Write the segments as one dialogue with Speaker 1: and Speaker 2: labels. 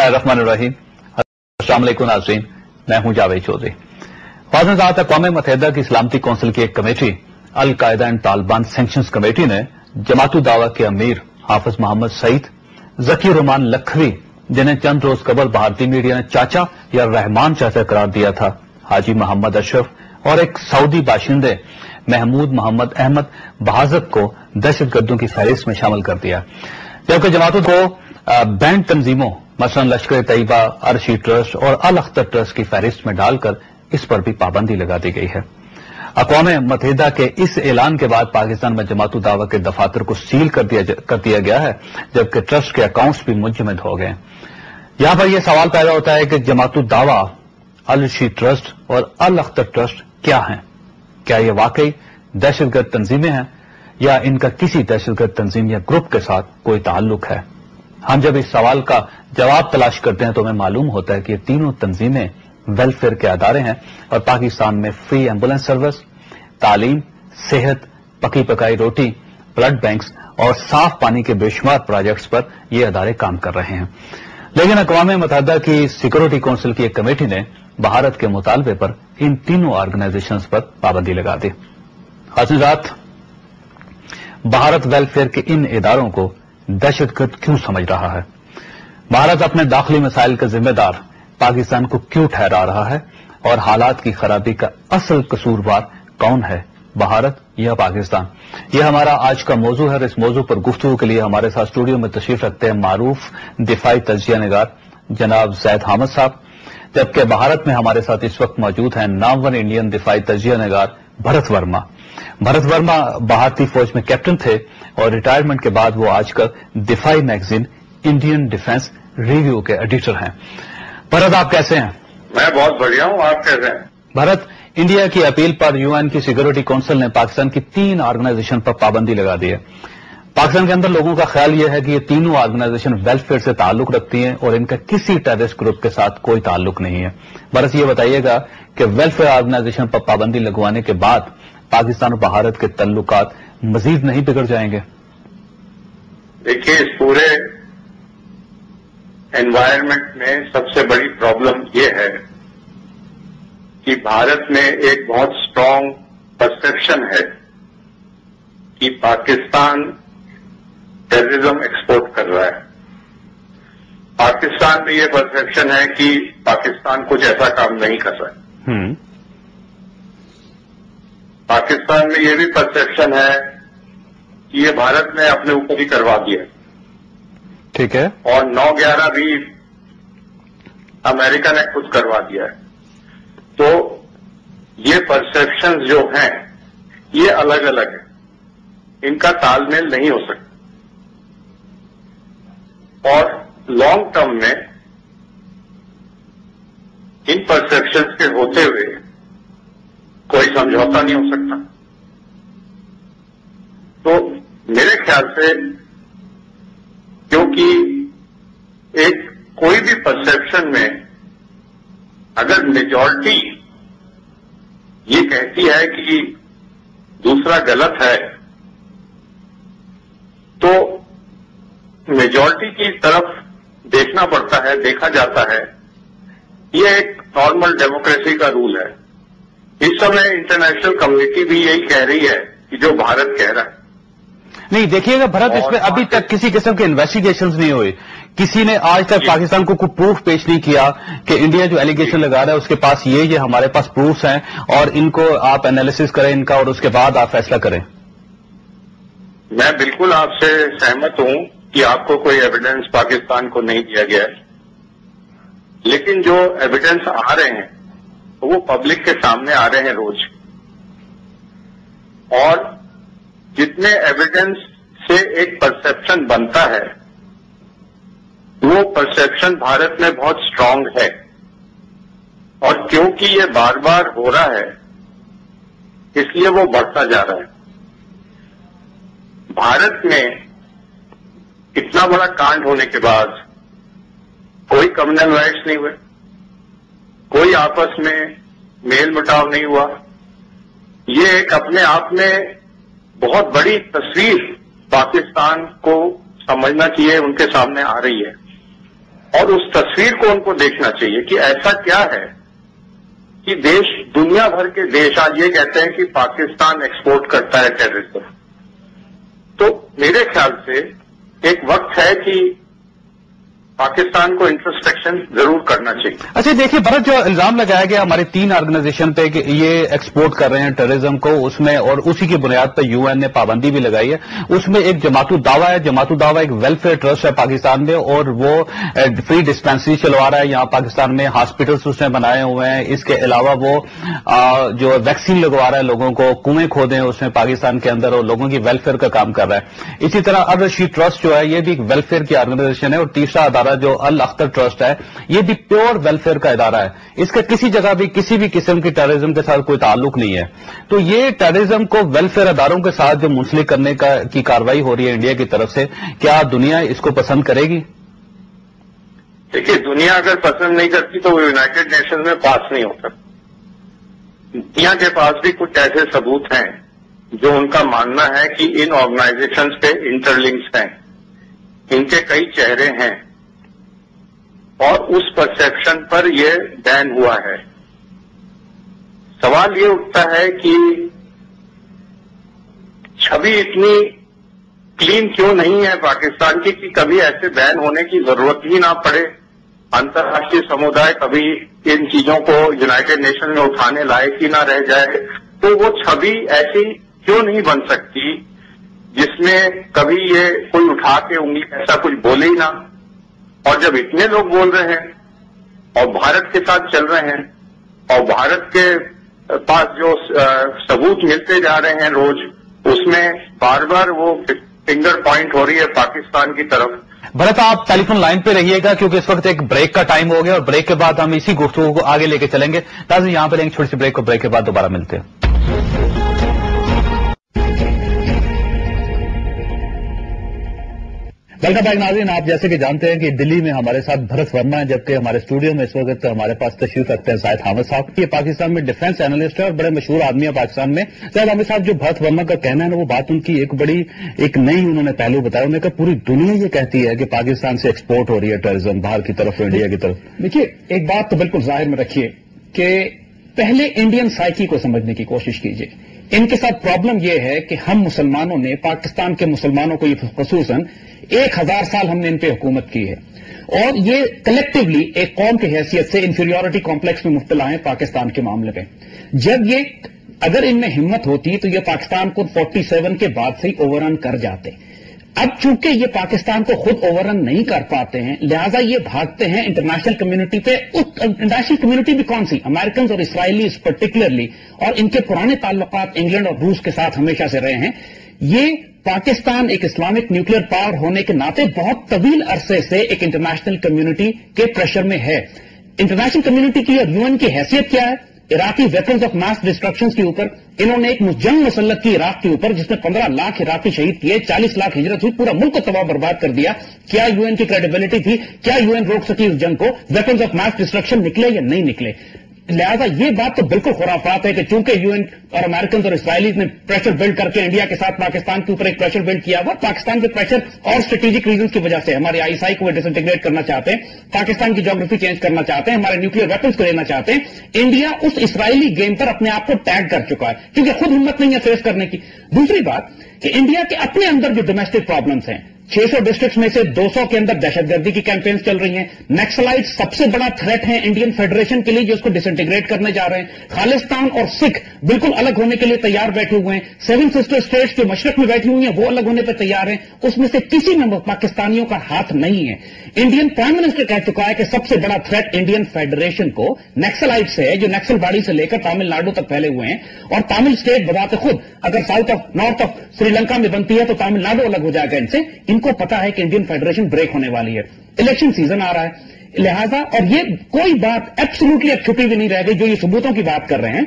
Speaker 1: اللہ الرحمن الرحیم السلام علیکم ناظرین میں ہوں جاوید چودھری. فاضل صاحب اقوام متحدہ کی سلامتی کونسل کی ایک committee, al Qaeda and Taliban sanctions committee نے جماعت دعوی کے امیر حافظ محمد سعید، ذکی رحمان لکھوی، جنہیں چند روز قبل بھارتی میڈیا نے چاچا یا رحمان چاچا قرار دیا تھا، حاجی محمد اشرف اور ایک سعودی باشندے محمود محمد احمد بہازت کو دہشت گردوں کی فہرست میں شامل کر دیا۔ جبکہ جماعتوں کو بینڈ تنظیموں مثلا لشکر طیبہ ارشی ٹرسٹ اور الختر ٹرسٹ کی فہرست میں ڈال کر اس پر بھی پابندی لگا دی گئی ہے۔ اقوام متحدہ کے اس اعلان کے بعد پاکستان میں جماعت دعوی کے دفاتر کو سیل کر دیا گیا ہے، جبکہ ٹرسٹ کے اکاؤنٹس بھی منجمد ہو گئے۔ یہاں پر یہ سوال پیدا ہوتا ہے کہ جماعت الدعوی الشی ٹرسٹ اور الختر ٹرسٹ کیا ہیں؟ کیا یہ واقعی دہشت گرد تنظیمیں ہیں یا ان کا کسی دہشت گرد تنظیم یا گروپ کے ساتھ کوئی تعلق ہے؟ ہم جب اس سوال کا جواب تلاش کرتے ہیں تو ہمیں معلوم ہوتا ہے کہ یہ تینوں تنظیمیں ویلفیئر کے ادارے ہیں اور پاکستان میں فری ایمبولینس سروس تعلیم، صحت، پکی پکائی روٹی بلڈ بینکس اور صاف پانی کے بے شمار پروجیکٹس پر یہ ادارے کام کر رہے ہیں۔ لیکن اقوام متحدہ کی سیکورٹی کونسل کی ایک کمیٹی نے بھارت کے مطالبے پر ان تینوں آرگنائزیشنز پر پابندی لگا دی۔ حاصلات بھارت ویلفیئر کے ان اداروں کو دہشت گرد کیوں سمجھ رہا ہے؟ بھارت اپنے داخلی مسائل کا ذمہ دار پاکستان کو کیوں ٹھہرا رہا ہے؟ اور حالات کی خرابی کا اصل قصوروار کون ہے؟ بھارت یا پاکستان؟ یہ ہمارا آج کا موضوع ہے اور اس موضوع پر گفتگو کے لیے ہمارے ساتھ اسٹوڈیو میں تشریف رکھتے ہیں معروف دفاعی تجزیہ نگار جناب زید حامد صاحب، جبکہ بھارت میں ہمارے ساتھ اس وقت موجود ہیں نامور انڈین دفاعی تجزیہ نگار بھرت ورما۔ بھرت ورما بھارتی فوج میں کیپٹن تھے اور ریٹائرمنٹ کے بعد وہ آج کل دفاعی میگزین انڈین ڈیفنس ریویو کے ایڈیٹر ہیں۔ بھرت آپ کیسے ہیں؟
Speaker 2: میں بہت بڑھیا ہوں آپ کیسے ہیں؟
Speaker 1: بھرت انڈیا کی اپیل پر یو این کی سیکورٹی کونسل نے پاکستان کی تین آرگنائزیشن پر پابندی لگا دی ہے۔ پاکستان کے اندر لوگوں کا خیال یہ ہے کہ یہ تینوں آرگنائزیشن ویلفیئر سے تعلق رکھتی ہیں اور ان کا کسی ٹیررسٹ گروپ کے ساتھ کوئی تعلق نہیں ہے۔ برس یہ بتائیے گا کہ ویلفیئر آرگنائزیشن پر پابندی لگوانے کے بعد پاکستان اور بھارت کے تعلقات مزید نہیں بگڑ جائیں گے۔
Speaker 2: دیکھیے اس پورے انوائرمنٹ میں سب سے بڑی پرابلم یہ ہے کہ بھارت میں ایک بہت اسٹرانگ پرسپشن ہے کہ پاکستان ٹیررزم ایکسپورٹ کر رہا ہے۔ پاکستان میں یہ پرسپشن ہے کہ پاکستان کچھ ایسا کام نہیں کر رہا ہے۔ پاکستان میں یہ بھی پرسپشن ہے کہ یہ بھارت نے اپنے اوپر ہی کروا دیا۔
Speaker 1: ٹھیک ہے۔
Speaker 2: اور نو گیارہ بھی امریکہ نے خود کروا دیا ہے۔ تو یہ پرسپشن جو ہیں یہ الگ الگ ہیں۔ ان کا تال میل نہیں ہو سکتا۔ اور لانگ ٹرم میں ان پرسپشن کے ہوتے ہوئے کوئی سمجھوتا نہیں ہو سکتا۔ تو میرے خیال سے کیونکہ ایک کوئی بھی پرسپشن میں اگر میجورٹی یہ کہتی ہے کہ دوسرا غلط ہے، تو میجورٹی کی طرف دیکھنا پڑتا ہے، دیکھا جاتا ہے۔ یہ ایک نارمل ڈیموکریسی کا رول ہے۔ اس سمے انٹرنیشنل کمیونٹی بھی یہی کہہ رہی ہے کہ جو بھارت کہہ رہا ہے۔
Speaker 1: نہیں دیکھیے گا بھرت اس میں ابھی تک کسی قسم کے انویسٹیگیشنز نہیں ہوئے۔ کسی نے آج تک پاکستان کو کوئی پروف پیش نہیں کیا کہ انڈیا جو ایلیگیشن لگا رہا ہے اس کے پاس یہ یہ ہمارے پاس پروفس ہیں اور ان کو آپ انالیسس کریں ان کا اور اس کے بعد آپ فیصلہ کریں۔
Speaker 2: میں بالکل آپ سے سہمت ہوں کہ آپ کو کوئی ایویڈنس پاکستان کو نہیں دیا گیا ہے۔ لیکن جو ایویڈنس آ رہے ہیں وہ پبلک کے سامنے آ رہے ہیں روز۔ اور جتنے ایویڈنس سے ایک پرسپشن بنتا ہے، وہ پرسپشن بھارت میں بہت اسٹرانگ ہے۔ اور کیونکہ یہ بار بار ہو رہا ہے، اس لیے وہ بڑھتا جا رہا ہے۔ بھارت میں اتنا بڑا کانڈ ہونے کے بعد کوئی کمنل رائٹس نہیں ہوئے۔ کوئی آپس میں میل مٹاؤ نہیں ہوا۔ یہ ایک اپنے آپ میں بہت بڑی تصویر پاکستان کو سمجھنا چاہیے، ان کے سامنے آ رہی ہے۔ اور اس تصویر کو ان کو دیکھنا چاہیے کہ ایسا کیا ہے کہ دیش، دنیا بھر کے دیش آج یہ کہتے ہیں کہ پاکستان ایکسپورٹ کرتا ہے ٹیررزم۔ تو میرے خیال سے ایک وقت ہے کہ پاکستان کو انٹرسپیکشن ضرور کرنا چاہیے۔
Speaker 1: اچھا دیکھیے بھرت جو الزام لگایا گیا ہمارے تین آرگنائزیشن پہ کہ یہ ایکسپورٹ کر رہے ہیں ٹیررزم کو، اس میں اور اسی کی بنیاد پہ یو این نے پابندی بھی لگائی ہے۔ اس میں ایک جماعت دعویٰ ہے جماعت دعویٰ ایک ویلفیئر ٹرسٹ ہے پاکستان میں اور وہ eh, فری ڈسپینسری چلوا رہا ہے۔ یہاں پاکستان میں ہاسپٹلس اس نے بنائے ہوئے ہیں۔ اس کے علاوہ وہ جو ویکسین لگوا رہا ہے لوگوں کو، کنویں کھودے ہیں اس میں پاکستان کے اندر اور لوگوں کی ویلفیئر کا کام کر رہا ہے۔ اسی طرح ار رشید ٹرسٹ جو ہے، یہ بھی ایک ویلفیئر کی آرگنائزیشن ہے اور تیسرا ادارہ جو ال اختر ٹرسٹ ہے، یہ بھی پیور ویلفیئر کا ادارہ ہے۔ اس کا کسی جگہ بھی، کسی بھی قسم کی ٹیررزم کے ساتھ کوئی تعلق نہیں ہے۔ تو یہ ٹیررزم کو ویلفیئر اداروں کے ساتھ جو منسلک کرنے کی کاروائی ہو رہی ہے انڈیا کی طرف سے، کیا دنیا اس کو پسند کرے گی؟
Speaker 2: دیکھیے، دنیا اگر پسند نہیں کرتی تو وہ یونائٹڈ نیشن میں پاس نہیں ہو سکتی۔ دنیا کے پاس بھی کچھ ایسے ثبوت ہیں جو ان کا ماننا ہے کہ ان آرگنائزیشنز پہ انٹر لنکس ہیں۔ ان کے کئی چہرے ہیں۔ اور اس پرسپشن پر یہ بین ہوا ہے۔ سوال یہ اٹھتا ہے کہ چھوی اتنی کلین کیوں نہیں ہے؟ پاکستان کی کہ کبھی ایسے بین ہونے کی ضرورت ہی نہ پڑے۔ انترراشٹری سمودائے کبھی ان چیزوں کو یونائٹڈ نیشن میں اٹھانے لائق ہی نہ رہ جائے۔ تو وہ چھوی ایسی کیوں نہیں بن سکتی جس میں کبھی یہ کوئی اٹھا کے انگلی ایسا کچھ بولے ہی نہ؟ اور جب اتنے لوگ بول رہے ہیں اور بھارت کے ساتھ چل رہے ہیں اور بھارت کے پاس جو ثبوت ملتے جا رہے ہیں روز، اس میں بار بار وہ فنگر پوائنٹ ہو رہی ہے پاکستان کی طرف۔
Speaker 1: بھرت آپ ٹیلی فون لائن پہ رہیے گا کیونکہ اس وقت ایک بریک کا ٹائم ہو گیا اور بریک کے بعد ہم اسی گفتگو کو آگے لے کے چلیں گے۔ تازہ یہاں پہ لیں گے، چھوٹی سی بریک کو بریک کے بعد دوبارہ ملتے ہیں۔ ویلکم بیک ناظرین، آپ جیسے کہ جانتے ہیں کہ دلی میں ہمارے ساتھ بھرت ورما ہے جبکہ ہمارے اسٹوڈیو میں اس وقت ہمارے پاس تشریف رکھتے ہیں زائد حامد صاحب یہ پاکستان میں ڈیفینس اینالسٹ ہے اور بڑے مشہور آدمی ہے پاکستان میں۔ زائد حامد صاحب، جو بھرت ورما کا کہنا ہے نا، وہ بات ان کی ایک بڑی، ایک نئی انہوں نے پہلو بتایا انہوں نے کہا، پوری دنیا یہ کہتی ہے کہ پاکستان سے ایکسپورٹ ہو رہی ہے ٹیرزم باہر کی طرف انڈیا کی طرف۔
Speaker 3: دیکھیے، ایک بات تو بالکل ظاہر میں رکھیے کہ پہلے انڈین سائیکی کو سمجھنے کی کوشش کیجیے۔ ان کے ساتھ پرابلم یہ ہے کہ ہم مسلمانوں نے، پاکستان کے مسلمانوں کو یہ خصوصاً ایک ہزار سال ہم نے ان پہ حکومت کی ہے۔ اور یہ کلیکٹولی ایک قوم کی حیثیت سے انفیریورٹی کمپلیکس میں مبتلا ہیں پاکستان کے معاملے میں جب یہ اگر ان میں ہمت ہوتی تو یہ پاکستان کو فورٹی سیون کے بعد سے ہی اوور آن کر جاتے۔ اب چونکہ یہ پاکستان کو خود اوور رن نہیں کر پاتے ہیں، لہذا یہ بھاگتے ہیں انٹرنیشنل کمیونٹی پہ۔ انٹرنیشنل کمیونٹی بھی کون سی؟ امریکنز اور اسرائیلیز پرٹیکولرلی اور ان کے پرانے تعلقات انگلینڈ اور روس کے ساتھ ہمیشہ سے رہے ہیں۔ یہ پاکستان ایک اسلامک نیوکلیر پاور ہونے کے ناطے بہت طویل عرصے سے ایک انٹرنیشنل کمیونٹی کے پریشر میں ہے۔ انٹرنیشنل کمیونٹی کی اور یو این کی حیثیت کیا ہے؟ عراقی ویپنز آف ماس ڈسٹرکشن کے اوپر انہوں نے ایک جنگ مسلط کی عراق کے اوپر جس نے پندرہ لاکھ عراقی شہید کیے، چالیس لاکھ ہجرت ہوئی، پورا ملک کو تباہ برباد کر دیا۔ کیا یو این کی کریڈیبلٹی تھی؟ کیا یو این روک سکی اس جنگ کو؟ ویپنز آف ماس ڈسٹرکشن نکلے یا نہیں نکلے؟ لہذا یہ بات تو بالکل خرافات ہے کہ چونکہ یو این اور امریکنز اور اسرائیلیز نے پریشر بلڈ کر کے انڈیا کے ساتھ پاکستان کے اوپر ایک پریشر بلڈ کیا ہوا پاکستان کے پریشر اور اسٹریٹجک ریزنس کی وجہ سے ہمارے آئی سائی کو ڈس انٹیگریٹ کرنا چاہتے ہیں، پاکستان کی جاگرفی چینج کرنا چاہتے ہیں، ہمارے نیوکلیر ویپنس کو لینا چاہتے ہیں۔ انڈیا اس اسرائیلی گیم پر اپنے آپ کو ٹیگ کر چکا ہے کیونکہ خود ہمت نہیں ہے فیس کرنے کی۔ دوسری بات کہ انڈیا کے اپنے اندر جو ڈومیسٹک پرابلمس ہیں چھ سو ڈسٹرکٹس میں سے دو سو کے اندر دہشت گردی کی کیمپینز چل رہی ہیں۔ نیکسلائٹ سب سے بڑا تھریٹ ہے انڈین فیڈریشن کے لیے جو اس کو ڈس انٹیگریٹ کرنے جا رہے ہیں۔ خالستان اور سکھ بالکل الگ ہونے کے لیے تیار بیٹھے ہوئے ہیں۔ سیون سسٹر اسٹیٹس جو مشرق میں بیٹھی ہوئی ہیں وہ الگ ہونے پہ تیار ہیں۔ اس میں سے کسی میں پاکستانیوں کا ہاتھ نہیں ہے۔ انڈین پرائم منسٹر کہہ چکا ہے کہ سب سے بڑا تھریٹ انڈین فیڈریشن کو نیکسلائٹ سے ہے، جو نیکسل باڑی سے لے کر تامل ناڈو تک پھیلے ہوئے ہیں۔ اور تامل اسٹیٹ بذات خود اگر south of north of Sri Lanka میں بنتی ہے تو تامل ناڈو الگ ہو جائے گا ان سے۔ ان کو پتا ہے کہ انڈین فیڈریشن بریک ہونے والی ہے۔ الیکشن سیزن آ رہا ہے۔ لہذا، اور یہ کوئی بات ایبسلوٹلی اب چھپی بھی نہیں رہ گئی جو یہ ثبوتوں کی بات کر رہے ہیں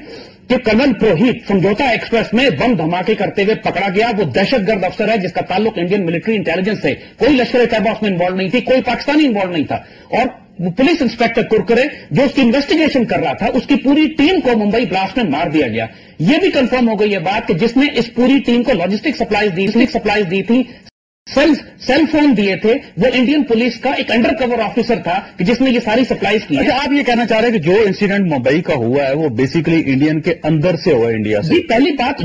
Speaker 3: کہ کرنل پروہت سمجھوتا ایکسپریس میں بم دھماکے کرتے ہوئے پکڑا گیا۔ وہ دہشت گرد افسر ہے جس کا تعلق انڈین ملٹری انٹیلیجنس سے۔ کوئی لشکر طیبہ اس میں انوالو نہیں تھی، کوئی پاکستانی انوالو نہیں تھا۔ اور وہ پولیس انسپیکٹر کرکرے جو اس کی انویسٹیگیشن کر رہا تھا، اس کی پوری ٹیم کو ممبئی بلاسٹ میں مار دیا گیا۔ یہ بھی کنفرم ہو گئی یہ بات کہ جس نے اس پوری ٹیم کو لاجسٹک سپلائیز دی سپلائیز دی تھی۔ سیل فون دیے تھے وہ انڈین پولیس کا ایک انڈر کور آفیسر تھا کہ جس نے یہ ساری سپلائیز کی
Speaker 1: اچھا آپ یہ کہنا چاہ رہے ہیں کہ جو انسیڈنٹ ممبئی کا ہوا ہے وہ بیسیکلی انڈین کے اندر سے ہوا انڈیا سے؟
Speaker 3: جی، پہلی بات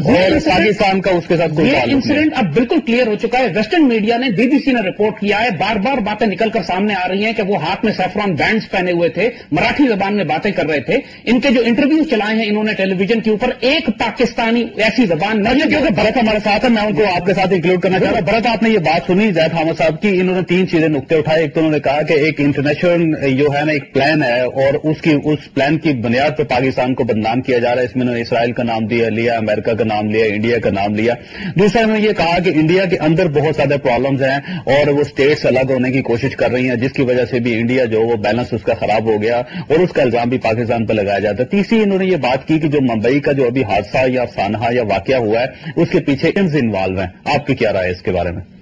Speaker 3: پاکستان
Speaker 1: کا
Speaker 3: اس
Speaker 1: کے ساتھ یہ انسیڈنٹ اب
Speaker 3: بالکل
Speaker 1: کلیئر ہو
Speaker 3: چکا ہے۔ ویسٹرن میڈیا نے بی بی سی نے رپورٹ کیا ہے۔ بار بار باتیں نکل کر سامنے آ رہی ہیں کہ وہ ہاتھ میں سیفران بینڈز پہنے ہوئے تھے مراٹھی زبان میں باتیں کر رہے تھے۔ ان کے جو انٹرویو چلائے ہیں انہوں نے ٹیلی ویژن کے اوپر ایک پاکستانی ایسی
Speaker 1: زبان
Speaker 3: نہ
Speaker 1: اچھا، کیونکہ بھرت ہمارے ساتھ ہے میں ان کو آپ کے ساتھ انکلوڈ کرنا چاہ رہا ہوں۔ بھرت آپ نے یہ بات سنی جائے تھامر صاحب کی انہوں نے تین چیزیں نقطے اٹھائے۔ ایک تو انہوں نے کہا کہ ایک انٹرنیشنل جو ہے نا، ایک پلان ہے اور اس کی، اس پلان کی بنیاد پہ پاکستان کو بدنام کیا جا رہا ہے۔ اس میں انہوں نے اسرائیل کا نام دیا لیا، امریکہ کا نام لیا، انڈیا کا نام لیا۔ دوسرا، انہوں نے یہ کہا کہ انڈیا کے اندر بہت زیادہ پرابلمز ہیں اور وہ اسٹیٹس الگ ہونے کی کوشش کر رہی ہیں، جس کی وجہ سے بھی انڈیا جو وہ بیلنس اس کا خراب ہو گیا اور اس کا الزام بھی پاکستان پر لگایا جاتا ہے۔ تیسری، انہوں نے یہ بات کی کہ جو ممبئی کا جو ابھی حادثہ یا افسانہ یا واقعہ
Speaker 2: ہوا ہے، اس کے پیچھے انوالو ہیں؟ آپ کی کیا رائے اس کے بارے میں؟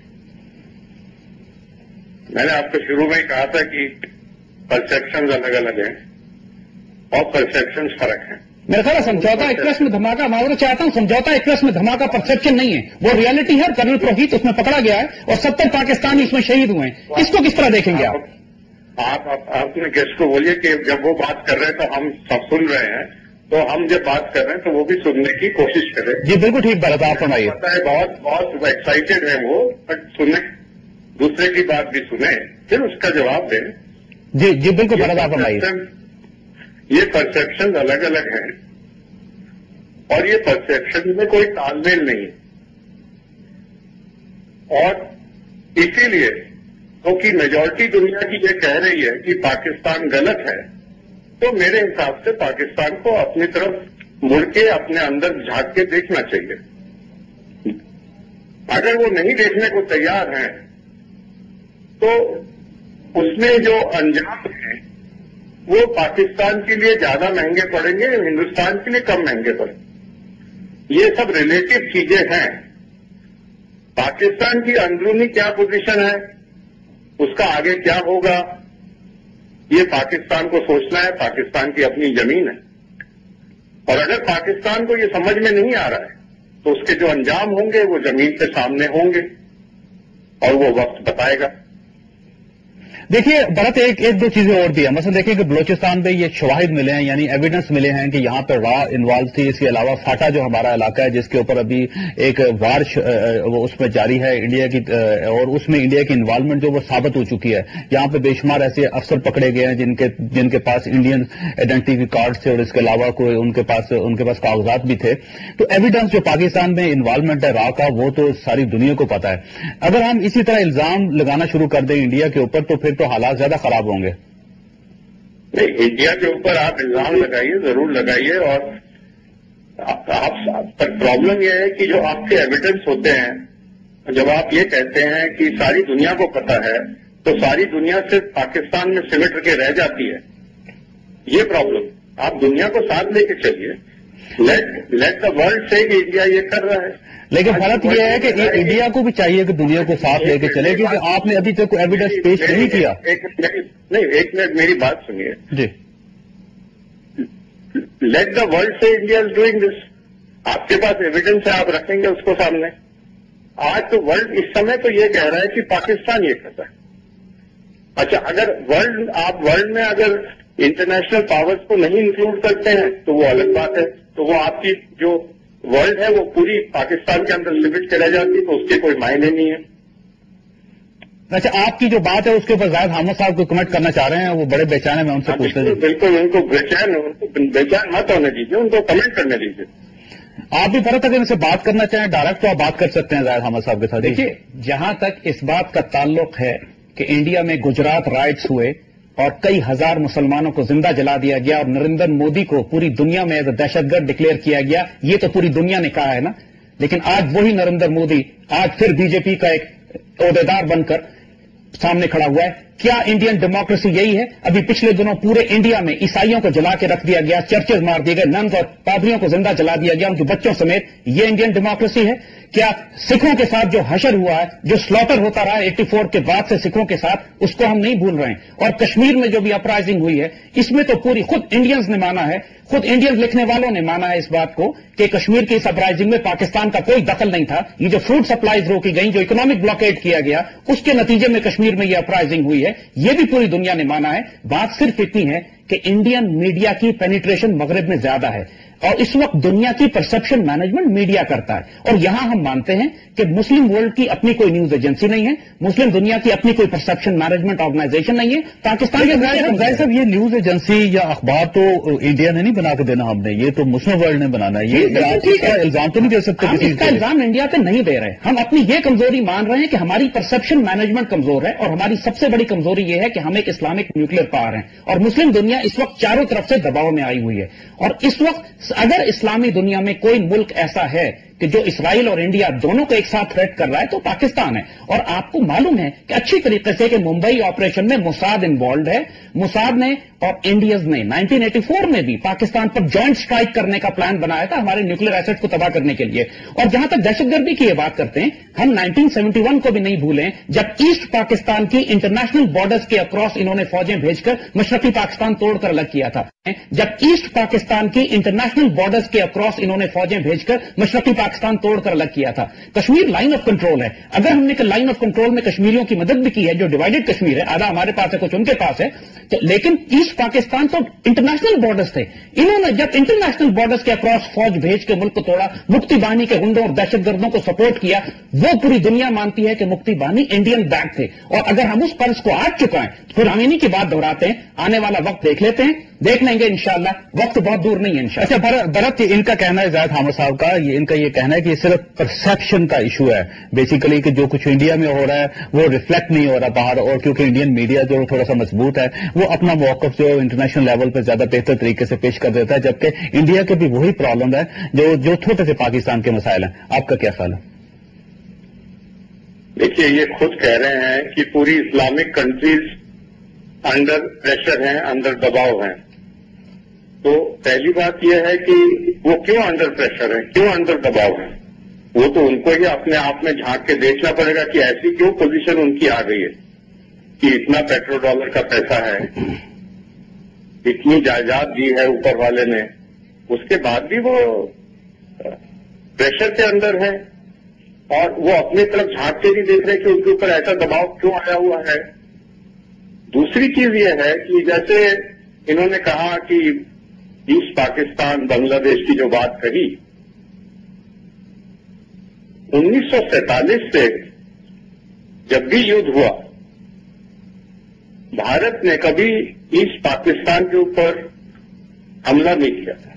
Speaker 2: میں
Speaker 3: نے آپ کو شروع میں ہی کہا تھا کہ پرسپشنز الگ الگ ہیں اور پرسپشنز فرق ہیں۔ میرا خیال سمجھوتا ایکسپریس میں دھماکہ معاوضہ چاہتا ہوں سمجھوتا ایکسپریس میں دھماکہ پرسپشن نہیں ہے۔ وہ ریالٹی ہے اور کرنل پروہیت
Speaker 2: اس میں پکڑا گیا ہے اور ستر پاکستانی اس میں شہید ہوئے ہیں۔ اس کو کس طرح دیکھیں گے آپ؟ آپ نے گیسٹ کو بولیے کہ جب وہ بات کر رہے ہیں تو
Speaker 1: ہم سب سن رہے ہیں۔ تو
Speaker 2: ہم جب بات کر رہے ہیں تو وہ بھی سننے کی کوشش کریں۔ جی بالکل ٹھیک بات آپ
Speaker 1: فرمائیے۔ بہت بہت ایکسائٹیڈ ہیں وہ
Speaker 2: بٹ سننے دوسرے کی بات بھی سنیں پھر اس کا جواب دیں۔ جی جی بالکل یہ پرسپشن الگ الگ ہیں۔ اور یہ پرسپشن میں کوئی تال میل نہیں۔ اور اسی لیے کیونکہ میجورٹی دنیا کی یہ کہہ رہی ہے کہ پاکستان غلط ہے تو میرے حساب سے پاکستان کو اپنی طرف مڑ کے اپنے اندر جھانک کے دیکھنا چاہیے۔ اگر وہ نہیں دیکھنے کو تیار ہیں تو اس میں جو انجام ہے، وہ پاکستان کے لیے زیادہ مہنگے پڑیں گے، ہندوستان کے لیے کم مہنگے پڑیں گے۔ یہ سب ریلیٹو چیزیں ہیں۔ پاکستان کی اندرونی کیا پوزیشن ہے؟ اس کا آگے کیا ہوگا؟ یہ پاکستان کو سوچنا ہے، پاکستان کی اپنی زمین ہے۔ اور اگر پاکستان کو یہ سمجھ
Speaker 1: میں نہیں آ رہا ہے، تو اس کے جو انجام ہوں گے، وہ زمین کے سامنے ہوں گے۔ اور وہ وقت بتائے گا۔ دیکھیے برت ایک ایک دو چیزیں اور بھی ہیں۔ مثلا دیکھیں کہ بلوچستان میں یہ شواہد ملے ہیں یعنی ایویڈنس ملے ہیں کہ یہاں پہ را انوالو تھی۔ اس کے علاوہ فاٹا جو ہمارا علاقہ ہے، جس کے اوپر ابھی ایک وار اس میں جاری ہے انڈیا کی اور اس میں انڈیا کی انوالومنٹ جو وہ ثابت ہو چکی ہے۔ یہاں پہ بے شمار ایسے افسر پکڑے گئے ہیں جن کے جن کے پاس انڈین آئیڈینٹی کارڈ تھے اور اس کے علاوہ کوئی ان کے پاس ان کے پاس کاغذات بھی تھے۔ تو ایویڈنس جو پاکستان میں انوالومنٹ ہے
Speaker 2: را کا، وہ تو ساری دنیا کو پتا ہے۔ اگر ہم اسی طرح الزام لگانا شروع کر دیں انڈیا کے اوپر، تو پھر تو حالات زیادہ خراب ہوں گے۔ نہیں انڈیا کے اوپر آپ الزام لگائیے، ضرور لگائیے اور پر پرابلم یہ ہے کہ جو آپ کے ایویڈنس ہوتے ہیں، جب آپ یہ کہتے ہیں کہ ساری دنیا کو پتا ہے، تو ساری
Speaker 1: دنیا
Speaker 2: صرف
Speaker 1: پاکستان
Speaker 2: میں
Speaker 1: سمٹ کے رہ
Speaker 2: جاتی ہے۔ یہ پرابلم
Speaker 1: آپ دنیا کو ساتھ لے کے چلیے۔ لیٹ دا ورلڈ سے انڈیا یہ کر رہا ہے لیکن فرق یہ
Speaker 2: ہے کہ انڈیا کو بھی چاہیے کہ دنیا
Speaker 1: کو
Speaker 2: ساتھ لے کے چلے کیونکہ آپ نے ابھی تک ایویڈینس پیش نہیں کیا۔ نہیں ایک منٹ میری بات سنیے۔ جی۔ Let the world see India is doing this آپ کے پاس ایویڈینس ہے آپ رکھیں گے اس کو سامنے۔ آج تو ورلڈ اس سمے تو یہ کہہ رہا ہے کہ پاکستان یہ کرتا ہے۔ اچھا اگر ورلڈ آپ ورلڈ میں اگر انٹرنیشنل پاورز کو نہیں انکلوڈ کرتے ہیں تو وہ الگ بات ہے۔
Speaker 1: تو وہ آپ کی جو ورلڈ ہے وہ پوری پاکستان کے اندر لمٹ چلا جاتی تو اس کے کوئی معنی نہیں ہے۔
Speaker 2: اچھا
Speaker 1: آپ
Speaker 2: کی جو بات ہے اس کے اوپر زائد حامد صاحب کو کمنٹ کرنا
Speaker 1: چاہ رہے ہیں وہ بڑے بےچین ہیں میں ان سے ہاں، پوچھتا ہوں۔ بالکل ان کو بےچین بےچین مت ہونے
Speaker 3: دیجیے ان کو کمنٹ کرنے دیجیے آپ بھی فرق اگر ان سے بات کرنا چاہیں ڈائریکٹ تو آپ بات کر سکتے ہیں زائد حامد صاحب کے ساتھ۔ دیکھیے جہاں تک اس بات کا تعلق ہے کہ انڈیا میں گجرات رائٹس ہوئے اور کئی ہزار مسلمانوں کو زندہ جلا دیا گیا اور نریندر مودی کو پوری دنیا میں ایز اے دہشت گرد ڈکلیئر کیا گیا. یہ تو پوری دنیا نے کہا ہے نا. لیکن آج وہی نریندر مودی، آج پھر بی جے پی کا ایک عہدیدار بن کر سامنے کھڑا ہوا ہے. کیا انڈین ڈیموکریسی یہی ہے؟ ابھی پچھلے دنوں پورے انڈیا میں عیسائیوں کو جلا کے رکھ دیا گیا چرچز مار دیے گئے ننز اور پادریوں کو زندہ جلا دیا گیا، ان کے بچوں سمیت یہ انڈین ڈیموکریسی ہے؟ کیا سکھوں کے ساتھ جو حشر ہوا ہے، جو سلوٹر ہوتا رہا ہے ایٹی فور کے بعد سے سکھوں کے ساتھ، اس کو ہم نہیں بھول رہے ہیں۔ اور کشمیر میں جو بھی اپرائزنگ ہوئی ہے، اس میں تو پوری خود انڈینز نے مانا ہے، خود انڈینز لکھنے والوں نے مانا ہے اس بات کو کہ کشمیر کی اس اپرائزنگ میں پاکستان کا کوئی دخل نہیں تھا۔ یہ جو فروٹ سپلائیز روکی گئی جو اکنامک بلاکیٹ کیا گیا، اس کے نتیجے میں کشمیر میں یہ اپرائزنگ ہوئی ہے۔ یہ بھی پوری دنیا نے مانا ہے، بات صرف اتنی ہے کہ انڈین میڈیا کی پینیٹریشن مغرب میں زیادہ ہے۔ اور اس وقت دنیا کی پرسپشن مینجمنٹ میڈیا کرتا ہے۔ اور یہاں ہم مانتے ہیں کہ مسلم ورلڈ کی اپنی کوئی نیوز ایجنسی نہیں ہے مسلم دنیا کی اپنی کوئی پرسپشن مینجمنٹ آرگنائزیشن نہیں ہے۔ پاکستان
Speaker 1: کے صاحب یہ نیوز ایجنسی یا اخبار تو انڈیا نے نہیں بنا کے دینا ہم نے یہ تو مسلم ورلڈ نے بنانا ہے۔ یہ الزام تو نہیں دے سکتے
Speaker 3: اس کا الزام انڈیا پہ نہیں دے رہے۔ ہم اپنی یہ کمزوری مان رہے ہیں کہ ہماری پرسپشن مینجمنٹ کمزور ہے اور ہماری سب سے بڑی کمزوری یہ ہے کہ ہم ایک اسلامک نیوکلیر پاور ہیں۔ اور مسلم دنیا اس وقت چاروں طرف سے دباؤ میں آئی ہوئی ہے۔ اور اس وقت اگر اسلامی دنیا میں کوئی ملک ایسا ہے کہ جو اسرائیل اور انڈیا دونوں کو ایک ساتھ تھریٹ کر رہا ہے تو پاکستان ہے۔ اور آپ کو معلوم ہے کہ اچھی طریقے سے کہ ممبئی آپریشن میں مساد انوالوڈ ہے۔ مساد نے اور انڈیز نے 1984 میں بھی پاکستان پر جوائنٹ اسٹرائک کرنے کا پلان بنایا تھا ہمارے نیوکلیر ایسٹ کو تباہ کرنے کے لیے۔ اور جہاں تک دہشت گردی کی یہ بات کرتے ہیں، ہم 1971 کو بھی نہیں بھولیں۔ جب ایسٹ پاکستان کی انٹرنیشنل بارڈرز کے اکراس انہوں نے فوجیں بھیج کر مشرقی پاکستان توڑ کر الگ کیا تھا۔ جب ایسٹ پاکستان کی انٹرنیشنل بارڈرز کے اکراس انہوں نے فوجیں بھیج کر مشرقی پاکستان توڑ کر الگ کیا تھا۔ کشمیر لائن آف کنٹرول ہے۔ اگر ہم نے لائن آف کنٹرول میں کشمیریوں کی مدد بھی کی ہے، جو ڈیوائڈڈ کشمیر ہے، آدھا ہمارے پاس ہے، کچھ ان کے پاس ہے، تو لیکن ایسٹ پاکستان تو انٹرنیشنل بارڈرز تھے۔ انہوں نے جب انٹرنیشنل بارڈرز کے اکراس فوج بھیج کے ملک کو توڑا، مکتی بانی کے گنڈوں اور دہشت گردوں کو سپورٹ کیا، وہ پوری دنیا مانتی ہے کہ مکتی بانی انڈین بیک تھے۔ اور اگر ہم اس فرض کو آج چکا ہے پھر ہم انہیں کی بات دہراتے ہیں۔ آنے والا وقت دیکھ لیتے ہیں۔ دیکھ لیں گے انشاءاللہ وقت بہت دور نہیں ہے انشاءاللہ۔
Speaker 1: اچھا برت ان کا کہنا ہے زائد حامد صاحب کا یہ ان کا یہ کہنا ہے کہ یہ صرف پرسپشن کا ایشو ہے۔ بیسیکلی کہ جو کچھ انڈیا میں ہو رہا ہے وہ ریفلیکٹ نہیں ہو رہا باہر اور کیونکہ انڈین میڈیا جو تھوڑا سا مضبوط ہے وہ اپنا موقف جو انٹرنیشنل لیول پہ زیادہ بہتر طریقے سے پیش کر دیتا ہے جبکہ انڈیا کے بھی وہی پرابلم ہے جو جو چھوٹے سے پاکستان کے مسائل ہیں۔ آپ کا کیا خیال ہے؟
Speaker 2: دیکھیے یہ خود کہہ رہے ہیں کہ پوری اسلامک کنٹریز انڈر پریشر ہیں اندر دباؤ ہیں۔ تو پہلی بات یہ ہے کہ وہ کیوں انڈر پریشر ہے کیوں انڈر دباؤ ہے وہ تو ان کو ہی اپنے آپ میں جھانک کے دیکھنا پڑے گا کہ ایسی کیوں پوزیشن ان کی آ گئی ہے کہ اتنا پیٹرول ڈالر کا پیسہ ہے، اتنی جائیداد دی ہے اوپر والے نے۔ اس کے بعد بھی وہ پریشر کے اندر ہے اور وہ اپنی طرف جھانک کے نہیں دیکھ رہے کہ ان کے اوپر ایسا دباؤ کیوں آیا ہوا ہے۔ دوسری چیز یہ ہے کہ جیسے انہوں نے کہا کہ ایسٹ پاکستان بنگلہ دیش کی جو بات کہی، انیس سو سینتالیس سے جب بھی یدھ ہوا، بھارت نے کبھی ایسٹ پاکستان کے اوپر حملہ نہیں کیا تھا۔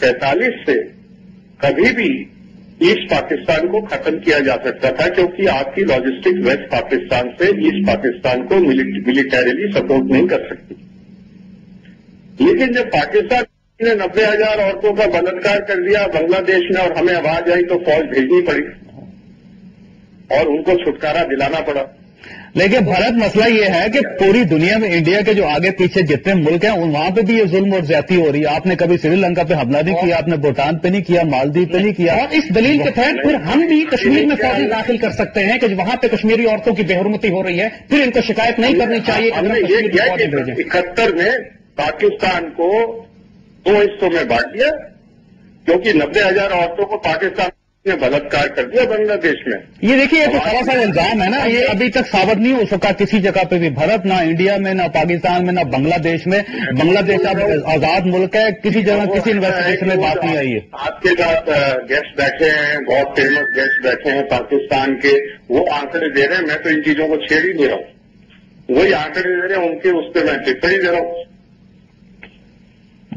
Speaker 2: سینتالیس سے کبھی بھی ایسٹ پاکستان کو ختم کیا جا سکتا تھا، کیونکہ آپ کی لاجسٹک ویسٹ پاکستان سے ایسٹ پاکستان کو ملٹریلی سپورٹ نہیں کر سکتی۔ لیکن جب پاکستان نے نبے ہزار عورتوں کا بلتکار کر دیا بنگلہ دیش میں اور ہمیں آواز آئی تو فوج بھیجنی پڑی اور ان کو چھٹکارا دلانا پڑا۔
Speaker 1: لیکن بھارت مسئلہ یہ ہے کہ پوری دنیا میں انڈیا کے جو آگے پیچھے جتنے ملک ہیں وہاں پہ بھی یہ ظلم اور زیادتی ہو رہی ہے۔ آپ نے کبھی سری لنکا پہ حملہ نہیں کیا آپ نے بھوٹان پہ نہیں کیا مالدیپ پہ نہیں کیا۔
Speaker 3: اور اس دلیل کے تحت پھر ہم بھی کشمیر میں فوجیں داخل کر سکتے ہیں کہ وہاں پہ کشمیری عورتوں کی بے حرمتی ہو رہی ہے۔ پھر ان کو شکایت نہیں کرنی چاہیے
Speaker 2: ہم نے یہ کیا کہ اکہتر میں پاکستان کو دو حصوں میں بانٹ دیا کیونکہ نبے ہزار عورتوں کو پاکستان نے بلتکار کر دیا بنگلہ دیش میں۔
Speaker 1: یہ دیکھیے یہ تو سراسر الزام ہے نا یہ ابھی تک ثابت نہیں ہو سکا کسی جگہ پہ بھی۔ بھارت نہ انڈیا میں نہ پاکستان میں نہ بنگلہ دیش میں۔ بنگلہ دیش اب آزاد ملک ہے کسی جگہ کسی انویسٹیگیشن میں بات نہیں آئی ہے۔
Speaker 2: آپ کے ساتھ گیسٹ بیٹھے ہیں بہت فیمس گیسٹ بیٹھے ہیں پاکستان کے۔ وہ آنکڑے دے رہے ہیں میں تو ان چیزوں کو چھیڑ ہی دے رہا ہوں۔ وہی آنکڑے دے رہے ہیں ان کے اس پہ میں ٹپڑی دے رہا ہوں۔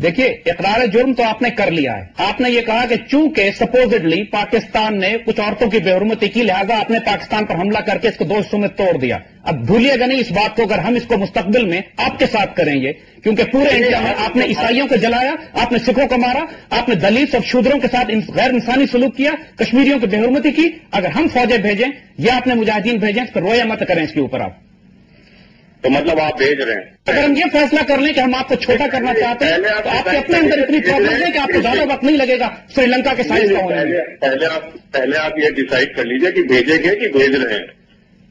Speaker 3: دیکھیے اقرار جرم تو آپ نے کر لیا ہے۔ آپ نے یہ کہا کہ چونکہ سپوزڈلی پاکستان نے کچھ عورتوں کی بے حرمتی کی لہذا آپ نے پاکستان پر حملہ کر کے اس کو دو حصوں میں توڑ دیا۔ اب بھولیے گا نہیں اس بات کو اگر ہم اس کو مستقبل میں آپ کے ساتھ کریں گے کیونکہ پورے انڈیا میں آپ نے عیسائیوں کو جلایا آپ نے سکھوں کو مارا آپ نے دلیت اور شودروں کے ساتھ غیر انسانی سلوک کیا کشمیریوں کی بے حرمتی کی۔ اگر ہم فوجیں بھیجیں یا آپ نے مجاہدین بھیجیں تو رویا مت کریں اس کے اوپر آپ۔
Speaker 2: تو مطلب آپ بھیج رہے ہیں۔
Speaker 3: اگر ہم یہ فیصلہ کر لیں کہ ہم آپ کو چھوٹا کرنا چاہتے ہیں تو آپ کے اپنے اندر اتنی پرابلم ہے کہ آپ کو زیادہ وقت نہیں لگے گا سری لنکا کے سائز کا
Speaker 2: پہلے آپ یہ ڈیسائیڈ کر لیجیے کہ بھیجیں گے کہ بھیج رہے ہیں۔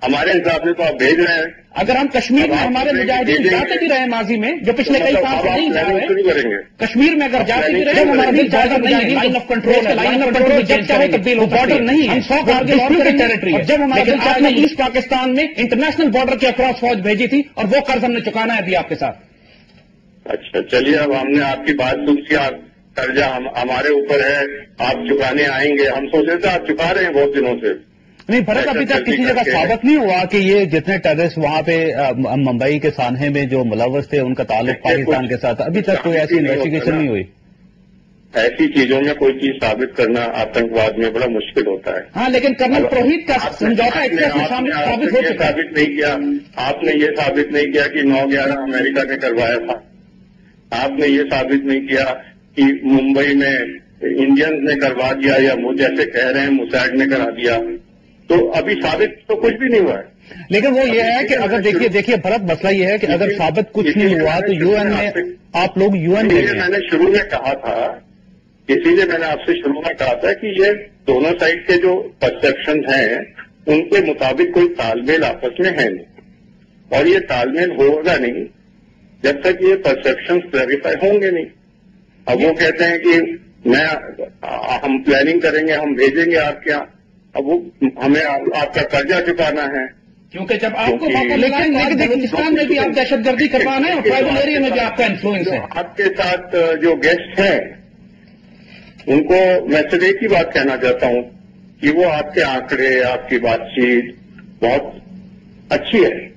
Speaker 2: ہمارے حساب سے تو آپ بھیج رہے ہیں۔
Speaker 3: اگر ہم کشمیر میں ہمارے مجاہدین۔ جاتے بھی رہے ماضی میں جو پچھلے کئی سال سے نہیں جا رہے
Speaker 2: کریں گے؟
Speaker 3: کشمیر میں اگر جاتے بھی رہے جائزہ نہیں line of control line of control جب چاہے تبدیل ہو بارڈر نہیں ہم سو کارگل ٹیریٹری اور جب چاہے ایسٹ پاکستان میں انٹرنیشنل بارڈر کے اکراس فوج بھیجی تھی اور وہ قرض ہم نے چکانا ہے ابھی آپ کے ساتھ۔
Speaker 2: اچھا چلیے اب ہم نے آپ کی بات سن سی آپ قرضہ ہم ہمارے اوپر ہے آپ چکانے آئیں گے۔ ہم سوچ رہے تھے آپ چکا رہے ہیں بہت دنوں سے۔
Speaker 4: نہیں بھرت ابھی تک کسی جگہ ثابت نہیں ہوا کہ یہ جتنے ٹیررسٹ وہاں پہ ممبئی کے سانحے میں جو ملوث تھے ان کا تعلق پاکستان کے ساتھ ابھی تک کوئی ایسی انویسٹیگیشن نہیں ہوئی۔
Speaker 2: ایسی چیزوں میں کوئی چیز ثابت کرنا آتنکواد میں بڑا مشکل ہوتا ہے۔
Speaker 3: ہاں لیکن کرنل پروہت کا سمجھوتا ثابت ہو چکا
Speaker 2: ثابت نہیں کیا۔ آپ نے یہ ثابت نہیں کیا کہ نو گیارہ امریکہ نے کروایا تھا۔ آپ نے یہ ثابت نہیں کیا کہ ممبئی میں انڈینز نے کروا دیا یا جیسے کہہ رہے ہیں مسائڈ نے کرا دیا۔ تو ابھی ثابت تو کچھ بھی نہیں ہوا ہے۔
Speaker 4: لیکن وہ یہ ہے کہ اگر دیکھیے دیکھیے بھرت مسئلہ یہ ہے کہ اگر ثابت کچھ نہیں ہوا تو یو این میں آپ لوگ یو این میں
Speaker 2: نے شروع میں کہا تھا اسی لیے میں نے آپ سے شروع میں کہا تھا کہ یہ دونوں سائڈ کے جو پرسپشن ہیں ان کے مطابق کوئی تال میل آپس میں ہے نہیں۔ اور یہ تال میل ہوگا نہیں جب تک یہ پرسپشن کلیریفائی ہوں گے نہیں۔ اب وہ کہتے ہیں کہ میں ہم پلاننگ کریں گے ہم بھیجیں گے آپ کے یہاں۔ اب وہ ہمیں آپ کا قرضہ چکانا ہے۔
Speaker 3: کیونکہ جب آپ کو لیکن لیکن بلوچستان میں بھی آپ دہشت گردی کروانا ہے اور ٹرائبل ایریا میں بھی آپ کا انفلوئنس ہے۔
Speaker 2: آپ کے ساتھ جو گیسٹ ہیں ان کو میں صرف ایک ہی بات کہنا چاہتا ہوں کہ وہ آپ کے آنکڑے آپ کی بات چیت بہت اچھی ہے۔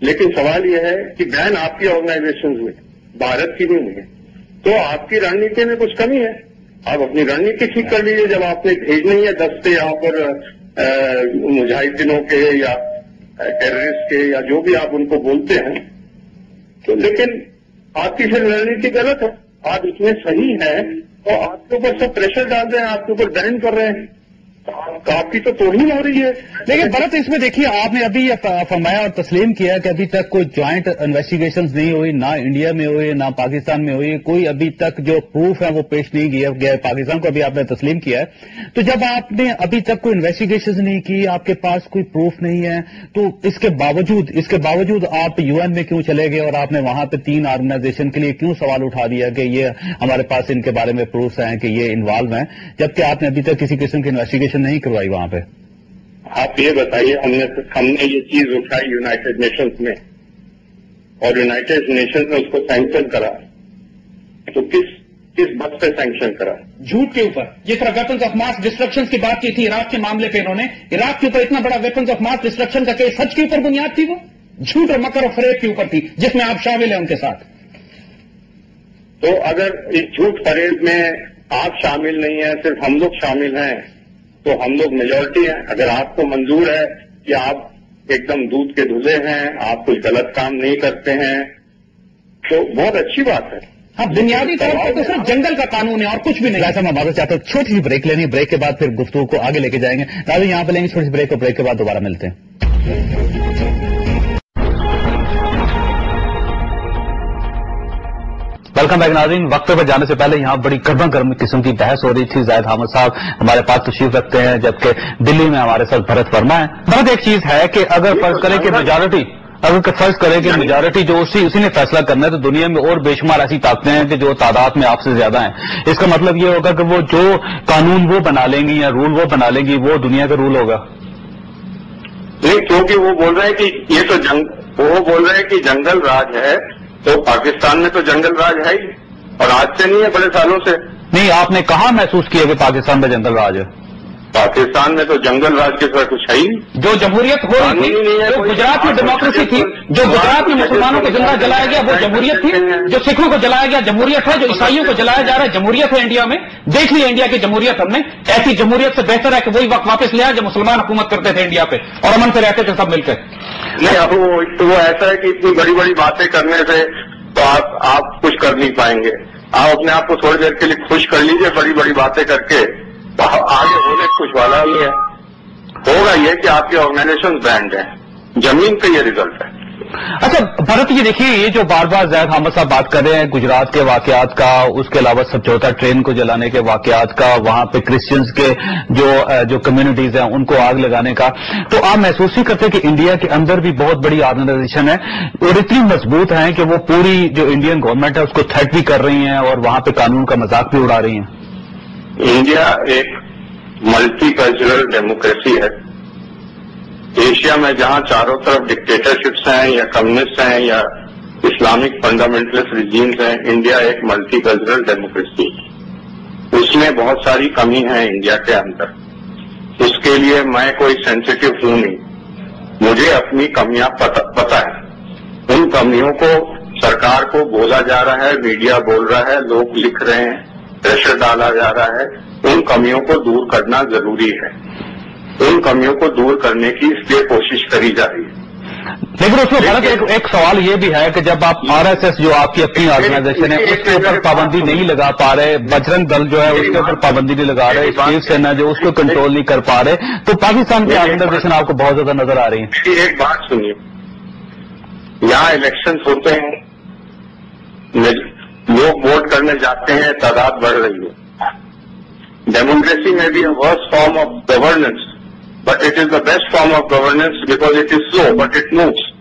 Speaker 2: لیکن سوال یہ ہے کہ بین آپ کی آرگنائزیشن میں بھارت کی نہیں ہوئی ہے۔ تو آپ کی رننیتی میں کچھ کمی ہے؟ آپ اپنی رننیتی ٹھیک کر لیجیے جب آپ نے بھیجنی ہے دستے یہاں پر مجاہدینوں کے یا ٹیررسٹ کے یا جو بھی آپ ان کو بولتے ہیں، تو لیکن آپ کی پھر رننیتی غلط ہے۔ آپ میں صحیح ہیں اور آپ کے اوپر سب پریشر ڈال رہے ہیں، آپ کے اوپر بین کر رہے ہیں۔ آپ کی تو توہین ہو رہی ہے۔
Speaker 4: لیکن بھرت اس میں دیکھیے، آپ نے ابھی یہ فرمایا اور تسلیم کیا کہ ابھی تک کوئی جوائنٹ انویسٹیگیشن نہیں ہوئی، نہ انڈیا میں ہوئی، نہ پاکستان میں ہوئی۔ کوئی ابھی تک جو پروف ہے وہ پیش نہیں کیا گیا ہے۔ پاکستان کو ابھی آپ نے تسلیم کیا ہے۔ تو جب آپ نے ابھی تک کوئی انویسٹیگیشن نہیں کی، آپ کے پاس کوئی پروف نہیں ہے، تو اس کے باوجود، اس کے باوجود آپ یو این میں کیوں چلے گئے اور آپ نے وہاں پہ تین آرگنائزیشن کے لیے کیوں سوال اٹھا دیا کہ یہ ہمارے پاس ان کے بارے میں پروف ہیں، کہ یہ انوالو ہیں؟ جبکہ آپ نے ابھی تک کسی قسم کی انویسٹیگیشن نہیں کروائی وہاں پہ؟
Speaker 2: آپ یہ بتائیے ہم نے ہم نے یہ چیز اٹھائی یونائٹڈ نیشنز میں اور یونائٹڈ نیشنز نے اس کو سینکشن کرا۔ تو کس کس بات پہ سینکشن کرا؟
Speaker 3: جھوٹ کے اوپر۔ جس طرح ویپنز آف ماس ڈسٹرکشن کی بات کی تھی عراق کے معاملے پہ انہوں نے عراق کے اوپر اتنا بڑا ویپنز آف ماس ڈسٹرکشن کا کیس سچ کے اوپر بنیاد تھی وہ؟ جھوٹ اور مکر اور فریب کے اوپر تھی جس میں آپ شامل ہیں ان کے ساتھ۔
Speaker 2: تو اگر اس جھوٹ فریب میں آپ شامل نہیں ہیں صرف ہم لوگ شامل ہیں تو ہم لوگ میجورٹی ہیں۔ اگر آپ کو منظور ہے کہ آپ ایک دم دودھ کے دھلے ہیں آپ کوئی غلط کام نہیں کرتے ہیں تو بہت اچھی بات ہے۔
Speaker 3: ہاں بنیادی طور پر تو صرف جنگل کا قانون ہے اور کچھ بھی نہیں۔
Speaker 4: ایسا میں معذرت چاہتا ہوں چھوٹی سی بریک لینی بریک کے بعد پھر گفتگو کو آگے لے کے جائیں گے۔ ناظرین یہاں پہ لیں گے چھوٹی سی بریک اور بریک کے بعد دوبارہ ملتے ہیں۔
Speaker 1: ویلکم بیک ناظرین وقت پر جانے سے پہلے یہاں بڑی گرما گرم قسم کی بحث ہو رہی تھی۔ زائد حامد صاحب ہمارے پاس تشریف رکھتے ہیں جبکہ دلی میں ہمارے ساتھ بھرت ورما ہے بھرت ایک چیز ہے کہ اگر فرض کریں کہ میجارٹی اگر فرض کریں کہ میجارٹی جو اسی اسی نے فیصلہ کرنا ہے تو دنیا میں اور بے شمار ایسی طاقتیں ہیں کہ جو تعداد میں آپ سے زیادہ ہیں۔ اس کا مطلب یہ ہوگا کہ وہ جو قانون وہ بنا لیں گی یا رول وہ بنا لیں گی وہ دنیا کا رول ہوگا۔
Speaker 2: نہیں کیونکہ وہ بول رہے ہیں کہ یہ تو جنگ وہ بول رہے ہیں کہ جنگل راج ہے۔ تو پاکستان میں تو جنگل راج ہے ہی اور آج سے نہیں ہے، بڑے سالوں سے۔
Speaker 1: نہیں، آپ نے کہاں محسوس کیا کہ پاکستان میں جنگل راج ہے۔
Speaker 2: پاکستان میں تو جنگل راج کی طرح کچھ ہے ہی
Speaker 3: جو جمہوریت ہو رہی تھی جو۔ گجرات میں ڈیموکریسی تھی جو گجرات میں مسلمانوں کو زندہ جلایا گیا وہ جمہوریت تھی۔ جو سکھوں کو جلایا گیا جمہوریت ہے جو عیسائیوں کو جلایا جا رہا ہے جمہوریت ہے انڈیا میں۔ دیکھ لی انڈیا کی جمہوریت ہم نے۔ ایسی جمہوریت سے بہتر ہے کہ وہی وقت واپس آئے جب مسلمان حکومت کرتے تھے انڈیا پہ۔ اور امن سے رہتے تھے سب مل کر
Speaker 2: نہیں اب وہ ایسا ہے کہ اتنی بڑی بڑی باتیں کرنے سے تو آپ آپ کچھ کر نہیں پائیں گے۔ آپ اپنے آپ کو تھوڑی دیر کے لیے خوش کر لیجیے بڑی بڑی باتیں کر کے۔ آگے ہونے کچھ والا ہی ہے۔ ہوگا یہ کہ آپ کی آرگنائزیشن برانڈ ہے زمین پہ یہ ریزلٹ ہے۔
Speaker 1: اچھا بھرت یہ دیکھیے، یہ جو بار بار زید حامد صاحب بات کر رہے ہیں، گجرات کے واقعات کا، اس کے علاوہ سب ٹرین کو جلانے کے واقعات کا، وہاں پہ کرسچنز کے جو جو کمیونٹیز ہیں، ان کو آگ لگانے کا۔ تو آپ محسوس ہی کرتے کہ انڈیا کے اندر بھی بہت بڑی آرگنائزیشن ہے؟ اور اتنی مضبوط ہیں کہ وہ پوری جو انڈین گورنمنٹ ہے، اس کو تھریٹ بھی کر رہی ہیں اور وہاں پہ قانون کا مذاق بھی اڑا رہی ہیں۔
Speaker 2: انڈیا ایک ملٹی کلچرل ڈیموکریسی ہے۔ ایشیا میں جہاں چاروں طرف ڈکٹیٹرشپس ہیں یا کمیونسٹ ہیں یا اسلامک فنڈامنٹلسٹ ریجیمز ہیں، انڈیا ایک ملٹی کلچرل ڈیموکریسی اس میں بہت ساری کمی ہے انڈیا کے اندر۔ اس کے لیے میں کوئی سینسیٹیو ہوں نہیں۔ مجھے اپنی کمیاں پتا ہے ان کمیوں کو سرکار کو بولا جا رہا ہے میڈیا بول رہا ہے، لوگ لکھ رہے ہیں۔ پریشر ڈالا جا رہا ہے ان کمیوں کو دور کرنا ضروری ہے۔ ان کمیوں کو دور کرنے کی اس لیے کوشش کری جا رہی ہے۔
Speaker 1: لیکن اس میں غلط ایک, سوال یہ بھی ہے کہ جب آپ آر ایس ایس جو آپ کی اپنی آرگنائزیشن ہے اس کے اوپر پابندی نہیں لگا پا رہے بجرنگ دل جو ہے اس کے اوپر پابندی نہیں لگا رہے شیو سینا جو اس کو کنٹرول نہیں کر پا رہے۔ تو پاکستان کی آرگنائزیشن آپ کو بہت زیادہ نظر آ رہی
Speaker 2: ہے ایک بات سنیے۔ یہاں الیکشن ہوتے ہیں۔ لوگ ووٹ کرنے جاتے ہیں، تعداد بڑھ رہی ہے۔ ڈیموکریسی میں بھی worse form of governance but it is the best form of governance because it is slow but it moves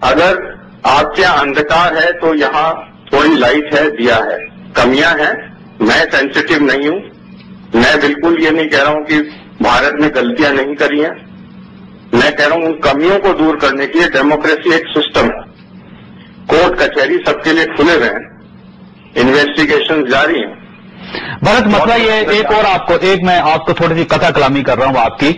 Speaker 2: اگر آپ کے اندھکار ہے تو یہاں تھوڑی لائٹ ہے، دیا ہے۔ کمیاں ہیں۔ میں سینسٹیو نہیں ہوں۔ میں بالکل یہ نہیں کہہ رہا ہوں کہ بھارت نے غلطیاں نہیں کری ہیں۔ میں کہہ رہا ہوں ان کمیوں کو دور کرنے کے لیے ڈیموکریسی ایک سسٹم ہے۔ کورٹ کچہری سب کے لیے کھلے ہوئے ہیں انویسٹیگیشن جاری ہیں۔
Speaker 1: بھرت مسئلہ یہ ایک اور آپ کو، ایک میں آپ کو تھوڑی سی قطع کلامی کر رہا ہوں آپ کی۔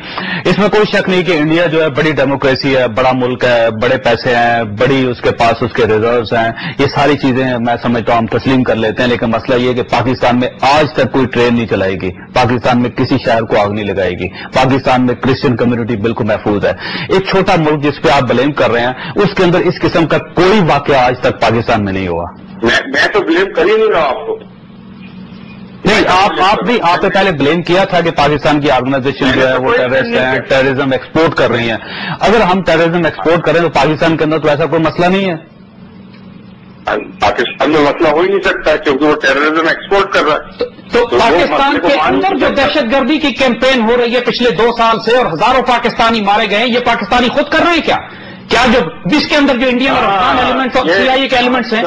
Speaker 1: اس میں کوئی شک نہیں کہ انڈیا جو ہے بڑی ڈیموکریسی ہے، بڑا ملک ہے، بڑے پیسے ہیں، بڑی اس کے پاس اس کے ریزروز ہیں۔ یہ ساری چیزیں میں سمجھتا ہوں ہم تسلیم کر لیتے ہیں، لیکن مسئلہ یہ کہ پاکستان میں آج تک کوئی ٹرین نہیں چلائے گی۔ پاکستان میں کسی شہر کو آگ نہیں لگائے گی۔ پاکستان میں کرسچن کمیونٹی بالکل محفوظ ہے۔ ایک چھوٹا ملک جس پہ آپ بلیم کر رہے ہیں، اس کے اندر اس قسم کا کوئی واقعہ آج تک پاکستان میں نہیں ہوا۔
Speaker 2: میں تو بلیم کر ہی نہیں رہا آپ کو۔
Speaker 1: نہیں آپ آپ بھی آپ نے پہلے بلیم کیا تھا کہ پاکستان کی آرگنائزیشن جو ہے وہ ٹیررسٹ ہیں ٹیررزم ایکسپورٹ کر رہی ہیں۔ اگر ہم ٹیررزم ایکسپورٹ کریں تو پاکستان کے اندر تو ایسا کوئی مسئلہ نہیں ہے۔
Speaker 2: پاکستان میں مسئلہ ہو ہی نہیں سکتا کیونکہ وہ ٹیررزم ایکسپورٹ کر رہا ہے۔
Speaker 3: تو پاکستان کے اندر جو دہشت گردی کی کیمپین ہو رہی ہے پچھلے دو سال سے اور ہزاروں پاکستانی مارے گئے ہیں یہ پاکستانی خود کر رہے ہیں کیا؟ کیا جو جس کے اندر جو انڈیا میں ایلیمنٹس اور سی آئی کے ایلیمنٹس ہیں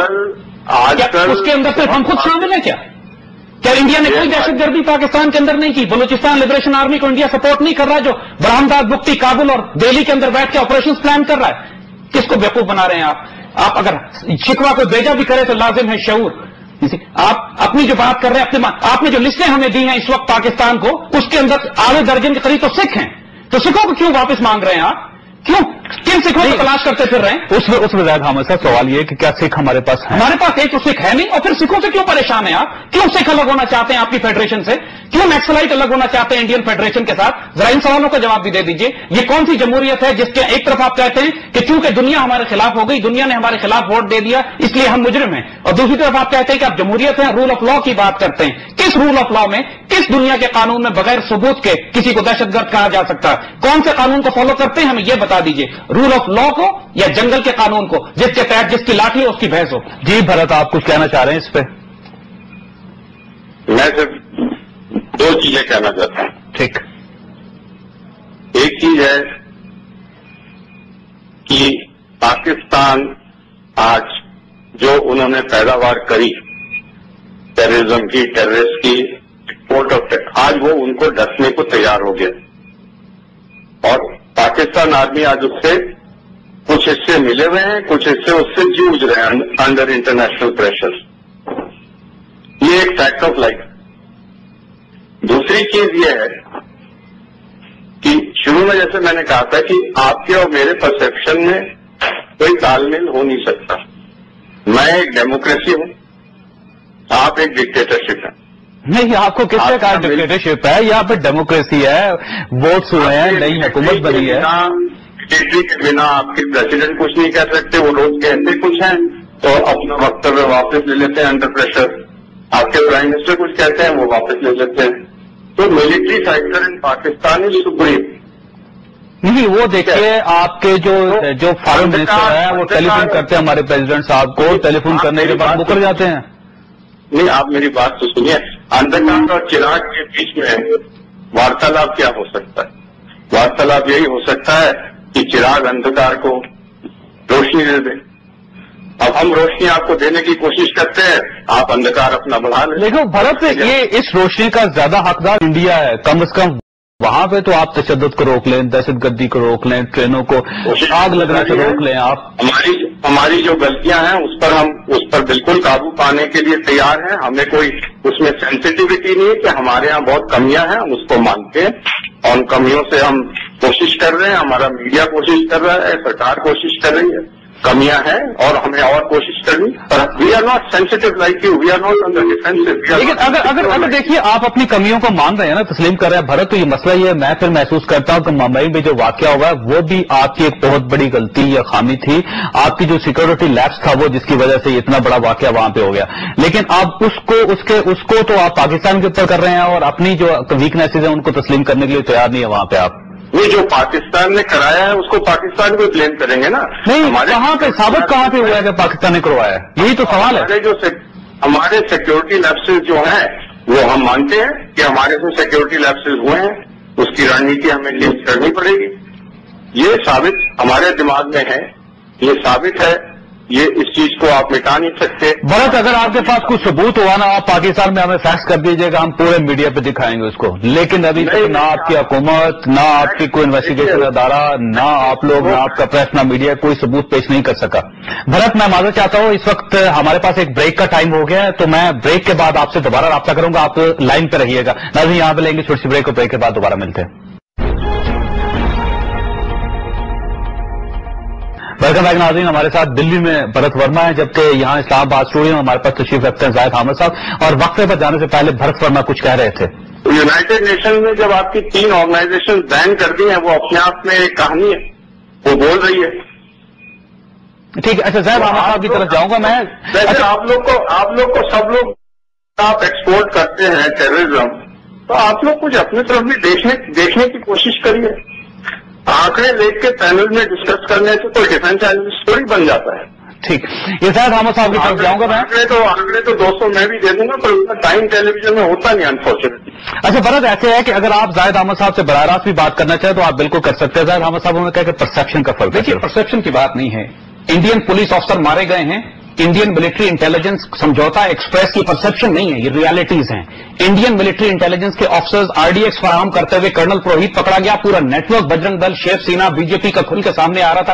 Speaker 3: اس کے اندر صرف ہم خود شامل ہیں کیا؟ کیا انڈیا نے کوئی دہشت گردی پاکستان کے اندر نہیں کی، بلوچستان لبریشن آرمی کو انڈیا سپورٹ نہیں کر رہا جو برہمداد بکتی کابل اور دہلی کے اندر بیٹھ کے آپریشن پلان کر رہا ہے۔ کس کو بیوقوف بنا رہے ہیں آپ؟ آپ اگر شکوا کو بیجا بھی کرے تو لازم ہے شعور۔ آپ اپنی جو بات کر رہے ہیں اپنے آپ نے جو لسٹیں ہمیں دی ہیں اس وقت پاکستان کو، اس کے اندر آدھے درجن کے قریب تو سکھ ہیں۔ تو سکھوں کو کیوں واپس مانگ رہے ہیں آپ؟ کیوں کن سکھوں کو تلاش کرتے پھر رہے ہیں؟
Speaker 1: اس میں اس میں زیادہ ہمارے ساتھ سوال یہ کہ کیا سکھ ہمارے پاس ہیں؟
Speaker 3: ہمارے پاس ایک تو سکھ ہے نہیں اور پھر سکھوں سے کیوں پریشان ہیں آپ؟ کیوں سکھ الگ ہونا چاہتے ہیں آپ کی فیڈریشن سے؟ کیوں میکسلائٹ الگ ہونا چاہتے ہیں انڈین فیڈریشن کے ساتھ؟ ذرا ان سوالوں کا جواب بھی دے دیجیے یہ کون سی جمہوریت ہے جس کے ایک طرف آپ کہتے ہیں کہ چونکہ دنیا ہمارے خلاف ہو گئی دنیا نے ہمارے خلاف ووٹ دے دیا اس لیے ہم مجرم ہیں۔ اور دوسری طرف آپ کہتے ہیں کہ آپ جمہوریت ہیں رول آف لا کی بات کرتے ہیں۔ کس رول آف لا میں کس دنیا کے قانون میں بغیر ثبوت کے کسی کو دہشت گرد کہا جا سکتا؟ ہے کون سے قانون کو فالو کرتے ہیں ہمیں یہ بتا دیجیے رول آف لا کو یا جنگل کے قانون کو جس کے تحت جس کی لاٹھی ہو اس کی بحث ہو۔
Speaker 1: جی بھرت آپ کچھ کہنا چاہ رہے ہیں اس پہ؟
Speaker 2: میں صرف دو چیزیں کہنا چاہتا ہوں۔
Speaker 1: ٹھیک۔
Speaker 2: ایک چیز ہے کہ پاکستان آج جو انہوں نے پیداوار کری ٹیررزم کی ٹیررسٹ کی پورٹ آف آج وہ ان کو ڈسنے کو تیار ہو گیا۔ اور پاکستان آدمی آج اس سے کچھ حصے ملے ہوئے ہیں، کچھ حصے اس سے جوجھ رہے ہیں انڈر انٹرنیشنل پریشر یہ ایک فیکٹ آف لائف دوسری چیز یہ ہے کہ شروع میں جیسے میں نے کہا تھا کہ آپ کے اور میرے پرسپشن میں کوئی تال میل ہو نہیں سکتا۔ میں ایک ڈیموکریسی ہوں، آپ ایک ڈکٹیٹرشپ ہیں۔
Speaker 1: نہیں آپ کو کس نے کہا ڈکٹیٹرشپ ہے؟ یہاں پہ ڈیموکریسی ہے ووٹس ہوئے ہیں نئی حکومت بنی ہے۔
Speaker 2: کے بنا آپ کے پریسیڈنٹ کچھ نہیں کہہ سکتے وہ لوگ کہتے کچھ ہیں؟ تو اپنا وقت واپس لے لیتے ہیں انڈر پریشر آپ کے پرائم منسٹر کچھ کہتے ہیں وہ واپس لے لیتے ہیں۔ تو military factor in Pakistan is supreme.
Speaker 1: نہیں وہ دیکھیے آپ کے جو جو فارن منسٹر ہے وہ ٹیلی فون کرتے ہیں ہمارے پریزیڈنٹ صاحب کو ٹیلی فون کرنے کے بعد مکر جاتے ہیں۔
Speaker 2: نہیں آپ میری بات تو سنیے۔ اندھکار اور چراغ کے بیچ میں وارتالاپ کیا ہو سکتا ہے؟ وارتالاپ یہی ہو سکتا ہے کہ چراغ اندھکار کو روشنی دے دے۔ اب ہم روشنی آپ کو دینے کی کوشش کرتے ہیں، آپ اندھکار اپنا بڑھا لیں
Speaker 1: لیکن بھارت یہ اس روشنی کا زیادہ حقدار انڈیا ہے، کم از کم وہاں پہ تو آپ تشدد کو روک لیں دہشت گردی کو روک لیں ٹرینوں کو آگ لگنے سے روک لیں آپ۔
Speaker 2: ہماری ہماری جو غلطیاں ہیں اس پر ہم اس پر بالکل قابو پانے کے لیے تیار ہیں۔ ہمیں کوئی اس میں سینسٹیوٹی نہیں ہے کہ ہمارے یہاں بہت کمیاں ہیں ہم اس کو مانتے ہیں۔ اور ان کمیوں سے ہم کوشش کر رہے ہیں ہمارا میڈیا کوشش کر رہا ہے سرکار کوشش کر رہی ہے۔ کمیاں ہیں اور ہمیں اور کوشش کرنی۔ We are not sensitive like you we are not under defence
Speaker 1: لیکن اگر اگر اگر دیکھیے آپ اپنی کمیوں کو مان رہے ہیں نا تسلیم کر رہے ہیں بھرت تو یہ مسئلہ یہ ہے۔ میں پھر محسوس کرتا ہوں کہ ممبئی میں جو واقعہ ہوا ہے وہ بھی آپ کی ایک بہت بڑی غلطی یا خامی تھی۔ آپ کی جو سیکورٹی لیبس تھا وہ جس کی وجہ سے اتنا بڑا واقعہ وہاں پہ ہو گیا۔ لیکن آپ اس کو اس کے اس کو تو آپ پاکستان کے اوپر کر رہے ہیں اور اپنی جو ویکنیسز ہیں ان کو تسلیم کرنے کے لیے تیار نہیں ہے وہاں پہ آپ۔
Speaker 2: یہ جو پاکستان نے کرایا ہے اس کو پاکستان کو بلیم کریں گے نا؟
Speaker 1: نہیں کہاں پہ ثابت کہاں پہ ہوا ہے کہ پاکستان نے کروایا ہے؟ یہی تو سوال ہے۔
Speaker 2: جو ہمارے سیکورٹی لیپسز جو ہیں وہ ہم مانتے ہیں کہ ہمارے سے سیکورٹی لیپسز ہوئے ہیں اس کی رننیتی ہمیں لنک کرنی پڑے گی۔ یہ ثابت ہمارے دماغ میں ہے۔ یہ ثابت ہے یہ اس چیز کو آپ مٹا نہیں سکتے۔
Speaker 1: بھرت اگر آپ کے پاس کچھ ثبوت ہوا نا آپ پاکستان میں ہمیں فیکس کر دیجیے گا ہم پورے میڈیا پہ دکھائیں گے اس کو۔ لیکن ابھی تک نہ آپ کی حکومت نہ آپ کی کوئی انویسٹیگیشن ادارہ نہ آپ لوگ نہ آپ کا پریس نہ میڈیا کوئی ثبوت پیش نہیں کر سکا۔ بھرت میں معذرت چاہتا ہوں اس وقت ہمارے پاس ایک بریک کا ٹائم ہو گیا ہے تو میں بریک کے بعد آپ سے دوبارہ رابطہ کروں گا آپ لائن پہ رہیے گا۔ نہ یہاں پہ لیں گے چھوٹی سی بریک اور بریک کے بعد دوبارہ ملتے ہیں۔ ویلکم بیک ناظرین ہمارے ساتھ دلی میں بھرت ورما ہے جبکہ یہاں اسلام آباد اسٹوڈیو میں ہمارے پاس تشریف رکھتے ہیں زائد حامد صاحب اور وقفے پر جانے سے پہلے بھرت ورما کچھ کہہ رہے تھے۔
Speaker 2: یونائٹڈ نیشن نے جب آپ کی تین آرگنائزیشن بین کر دی ہیں وہ اپنے آپ میں ایک کہانی ہے وہ بول رہی ہے۔
Speaker 1: ٹھیک ہے اچھا زید احمد صاحب کی طرف جاؤں گا میں۔
Speaker 2: ویسے آپ لوگ کو آپ لوگ کو سب لوگ آپ ایکسپورٹ کرتے ہیں ٹیررزم تو آپ لوگ کچھ اپنی طرف بھی دیکھنے کی کوشش کریے۔ آنکڑے لے کے پینل میں ڈسکس کرنے سے تو ڈیفینس اینالسٹ تھوڑی بن جاتا ہے۔
Speaker 1: ٹھیک۔ یہ شاید احمد صاحب کی طرف جاؤں گا میں۔
Speaker 2: آنکڑے تو آنکڑے تو دوستوں میں بھی دے دوں گا پر کا ٹائم ٹیلی ویژن میں ہوتا نہیں انفارچونیٹلی
Speaker 1: اچھا فرد ایسے ہے کہ اگر آپ زائد احمد صاحب سے براہ راست بھی بات کرنا چاہیں تو آپ بالکل کر سکتے ہیں۔ زائد احمد صاحب نے کہا کہ پرسپشن کا فرق
Speaker 3: دیکھیے پرسپشن کی بات نہیں ہے۔ انڈین پولیس افسر مارے گئے ہیں۔ Indian military intelligence Samjhauta express کی پرسپشن نہیں ہے، یہ ریالٹیز ہیں۔ انڈین ملٹری انٹیلیجنس کے آفسرز آر ڈی ایکس فراہم کرتے ہوئے کرنل پروہت پکڑا گیا، پورا نیٹ ورک بجرنگ دل شیو سینا بی جے پی کا کھل کے سامنے آ رہا تھا۔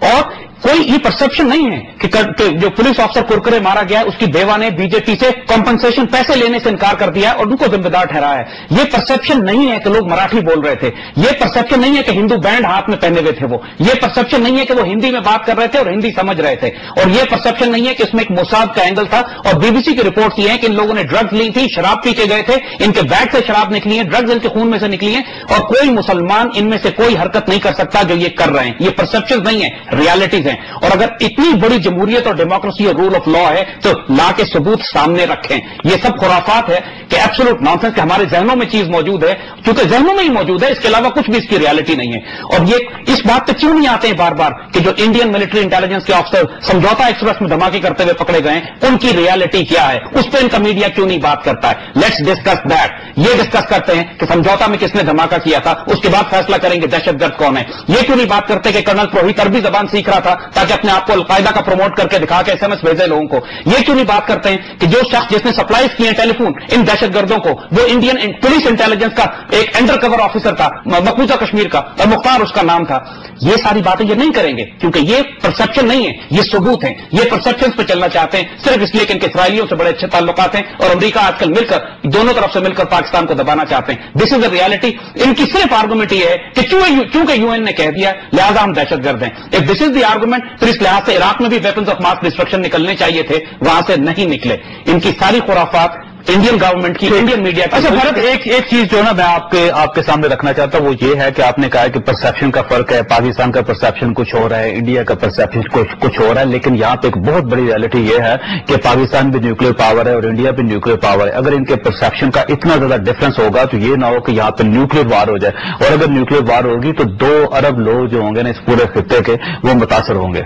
Speaker 3: اور کوئی یہ پرسپشن نہیں ہے کہ جو پولیس افسر کرکرے مارا گیا ہے، اس کی بیوہ نے بی جے پی سے کمپنسیشن پیسے لینے سے انکار کر دیا اور ان کو ذمہ دار ٹھہرایا ہے۔ یہ پرسپشن نہیں ہے کہ لوگ مراٹھی بول رہے تھے۔ یہ پرسپشن نہیں ہے کہ ہندو بینڈ ہاتھ میں پہنے ہوئے تھے وہ۔ یہ پرسپشن نہیں ہے کہ وہ ہندی میں بات کر رہے تھے اور ہندی سمجھ رہے تھے۔ اور یہ پرسپشن نہیں ہے کہ اس میں ایک موساد کا اینگل تھا اور بی بی سی کی رپورٹ یہ ہے کہ ان لوگوں نے ڈرگز لی تھی، شراب پی کے گئے تھے۔ ان کے بیگ سے شراب نکلی ہے ڈرگز ان کے خون میں سے نکلی ہیں اور کوئی مسلمان ان میں سے کوئی حرکت نہیں کر سکتا جو یہ کر رہے ہیں۔ یہ پرسپشن نہیں ہے ریالٹیز ہیں۔ اور اگر اتنی بڑی جمہوریت اور ڈیموکریسی اور رول آف لا ہے تو لا کے ثبوت سامنے رکھیں۔ یہ سب خرافات ہے کہ ایبسولوٹ نان سینس کہ ہمارے ذہنوں میں چیز موجود ہے کیونکہ ذہنوں میں ہی موجود ہے، اس کے علاوہ کچھ بھی اس کی ریالٹی نہیں ہے۔ اور یہ اس بات پہ کیوں نہیں آتے ہیں بار بار کہ جو انڈین ملٹری انٹیلیجنس کے آفیسر سمجھوتا ایکسپریس میں دھماکے کرتے ہوئے پکڑے گئے ان کی ریالٹی کیا ہے؟ اس پہ ان کا میڈیا کیوں نہیں بات کرتا ہے؟ لیٹس ڈسکس دیٹ یہ ڈسکس کرتے ہیں کہ سمجھوتا میں کس نے دھماکہ کیا تھا، اس کے بعد فیصلہ کریں گے دہشت گرد کون ہے۔ یہ کیوں نہیں بات کرتے کہ کرنل پروہت عربی زبان سیکھ رہا تھا؟ تاکہ اپنے آپ کو القاعدہ کا پروموٹ کر کے دکھا کے ایس ایم ایس بھیجے لوگوں کو۔ یہ کیوں نہیں بات کرتے ہیں کہ جو شخص جس نے سپلائز کیے ٹیلی فون ان دہشت گردوں کو وہ انڈین پولیس انٹیلیجنس کا ایک انڈر کور آفیسر تھا مقبوضہ کشمیر کا اور مختار اس کا نام تھا۔ یہ ساری باتیں یہ نہیں کریں گے، کیونکہ یہ پرسپشن نہیں ہے، یہ ثبوت ہیں۔ یہ پرسپشن پہ چلنا چاہتے ہیں، صرف اس لیے کہ ان کے اسرائیلیوں سے بڑے اچھے تعلقات ہیں اور امریکہ آج کل مل کر دونوں طرف سے مل کر پاکستان کو دبانا چاہتے ہیں۔ دس از اے ریالٹی ان کی صرف آرگومنٹ یہ ہے کہ چونکہ یو این نے کہہ دیا لہٰذا ہم دہشت گرد ہیں۔ دس از دی آرگومنٹ پھر اس لحاظ سے عراق میں بھی ویپنس آف ماس ڈسٹرکشن نکلنے چاہیے تھے، وہاں سے نہیں نکلے۔ ان کی ساری خرافات انڈین گورنمنٹ کی انڈین میڈیا کی
Speaker 1: اچھا بھارت ایک ایک چیز جو نا میں آپ کے آپ کے سامنے رکھنا چاہتا ہوں وہ یہ ہے کہ آپ نے کہا کہ پرسپشن کا فرق ہے پاکستان کا پرسپشن کچھ ہو رہا ہے انڈیا کا پرسپشن کچھ ہو رہا ہے لیکن یہاں پہ ایک بہت بڑی ریالٹی یہ ہے کہ پاکستان بھی نیوکلیر پاور ہے اور انڈیا بھی نیوکلیر پاور ہے۔ اگر ان کے پرسپشن کا اتنا زیادہ ڈفرنس ہوگا تو یہ نہ ہو کہ یہاں پہ نیوکلیر وار ہو جائے۔ اور اگر نیوکلیر وار ہوگی تو دو ارب لوگ جو ہوں گے نا اس پورے خطے کے وہ متاثر ہوں گے۔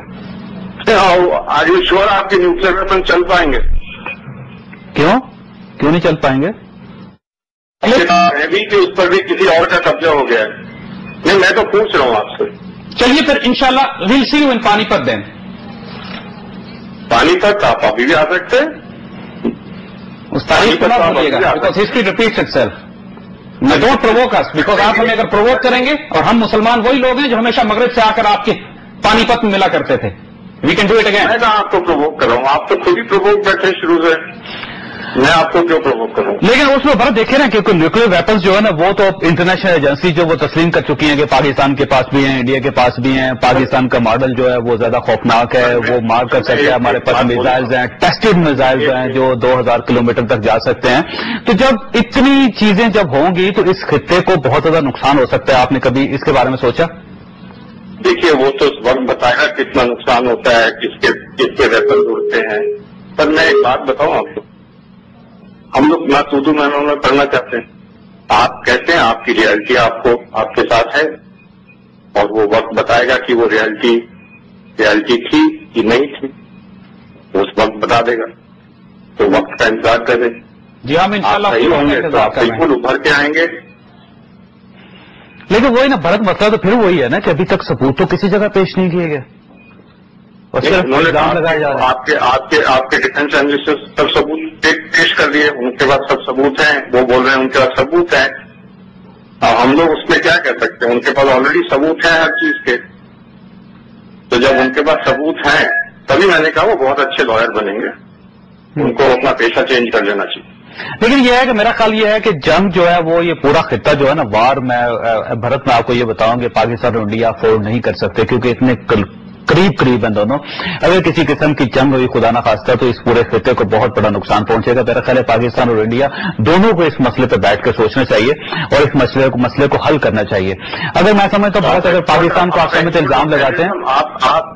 Speaker 2: آر یو شیور آپ کے نیوکلیر ویپن چل پائیں گے۔
Speaker 1: کیوں؟ کیوں نہیں چل پائیں گے؟
Speaker 2: بھی کہ اس پر بھی کسی اور کا قبضہ ہو گیا ہے۔ نہیں میں تو پوچھ رہا ہوں آپ سے۔
Speaker 3: چلیے پھر انشاءاللہ ویل سی یو ان پانی پت دین
Speaker 2: پانی تک آپ ابھی بھی آ سکتے ہیں۔
Speaker 3: اس تاریخ نہ بھولیے گا because history repeats itself میں ڈونٹ پرووک اس بیکاز آپ ہمیں اگر پرووک کریں گے اور ہم مسلمان وہی لوگ ہیں جو ہمیشہ مغرب سے آ کر آپ کے پانی پت میں ملا کرتے تھے۔ We can do it again
Speaker 2: میں آپ کو پرووک کر رہا ہوں۔ آپ تو خود ہی پرووک بیٹھے شروع سے۔ میں آپ کو کیوں پرووک کروں؟
Speaker 1: لیکن اس میں بڑا دیکھیں نا کیونکہ نیوکلیر ویپنس جو ہے نا وہ تو انٹرنیشنل ایجنسی جو وہ تسلیم کر چکی ہیں کہ پاکستان کے پاس بھی ہیں انڈیا کے پاس بھی ہیں پاکستان کا ماڈل جو ہے وہ زیادہ خوفناک ہے وہ مار کر سکتے ہیں ہمارے پاس میزائلز ہیں ٹیسٹڈ میزائلز ہیں جو دو ہزار کلو میٹر تک جا سکتے ہیں۔ تو جب اتنی چیزیں جب ہوں گی تو اس خطے کو بہت زیادہ نقصان ہو سکتا ہے۔ آپ نے کبھی اس کے بارے میں سوچا؟
Speaker 2: دیکھیے وہ تو اس وقت بتایا کتنا نقصان ہوتا ہے کس کے کس کے ویپن اڑتے ہیں۔ پر میں ایک بات بتاؤں آپ کو۔ ہم لوگ نہ اردو میں میں پڑھنا چاہتے ہیں۔ آپ کہتے ہیں آپ کی ریئلٹی آپ کو آپ کے ساتھ ہے۔ اور وہ وقت بتائے گا کہ وہ ریئلٹی ریئلٹی تھی کہ نہیں تھی۔ اس وقت بتا دے گا۔ تو وقت کا انتظار کریں
Speaker 3: جی ہم
Speaker 2: آپ صحیح ہوں گے تو آپ بالکل ابھر کے آئیں گے۔
Speaker 1: لیکن وہی نا بھرت مسئلہ تو پھر وہی ہے نا کہ ابھی تک ثبوت تو کسی جگہ پیش نہیں کیے گئے۔
Speaker 2: آپ کے ڈیفینس اینالسٹ سب ثبوت پیش کر دیے۔ کے پاس سب ثبوت ہیں، وہ بول رہے ہیں ان کے پاس ثبوت ہیں۔ اب ہم لوگ اس میں کیا کہہ سکتے ہیں؟ ان کے پاس آلریڈی ثبوت ہیں ہر چیز کے۔ تو جب ان کے پاس ثبوت ہیں، تبھی میں نے کہا وہ بہت اچھے لائر بنیں گے۔ ان کو اپنا پیشہ چینج کر لینا چاہیے۔
Speaker 1: لیکن یہ ہے کہ میرا خیال یہ ہے کہ جنگ جو ہے وہ یہ پورا خطہ جو ہے نا، وار میں بھرت میں آپ کو یہ بتاؤں کہ پاکستان اور انڈیا افورڈ نہیں کر سکتے کیونکہ اتنے کل- قریب قریب ہیں دونوں۔ اگر کسی قسم کی جنگ ہوئی خدا نہ خواستہ، تو اس پورے خطے کو بہت بڑا نقصان پہنچے گا۔ میرا خیال ہے پاکستان اور انڈیا دونوں کو اس مسئلے پہ بیٹھ کے سوچنا چاہیے اور اس مسئلے کو مسئلے کو حل کرنا چاہیے۔ اگر میں سمجھتا ہوں، بھارت اگر پاکستان کو آپ سمجھتے الزام لگاتے ہیں۔
Speaker 2: آپ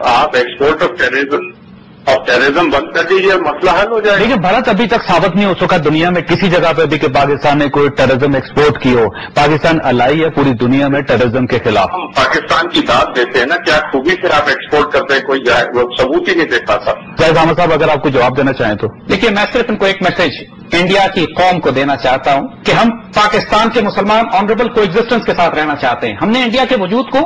Speaker 2: آپ ایکسپورٹ آف ٹیرریزم اور ٹیرریزم بند کر دیجیے مسئلہ حل ہو جائے۔
Speaker 1: دیکھیے بھارت ابھی تک ثابت نہیں ہو سکا دنیا میں کسی جگہ پہ بھی کہ پاکستان نے کوئی ٹیررزم ایکسپورٹ کی ہو۔ پاکستان الائی ہے پوری دنیا میں ٹیررزم کے خلاف۔
Speaker 2: ہم پاکستان کی داد دیتے ہیں نا کیا خوبی سے آپ ایکسپورٹ کرتے ہیں کوئی جائے وہ ثبوت ہی نہیں دے پاتا۔
Speaker 1: جائز احمد صاحب اگر آپ کو جواب دینا چاہیں تو۔
Speaker 3: دیکھیے میں صرف ان کو ایک میسج انڈیا کی قوم کو دینا چاہتا ہوں کہ ہم پاکستان کے مسلمان آنریبل کو ایگزسٹنس کے ساتھ رہنا چاہتے ہیں۔ ہم نے انڈیا کے وجود کو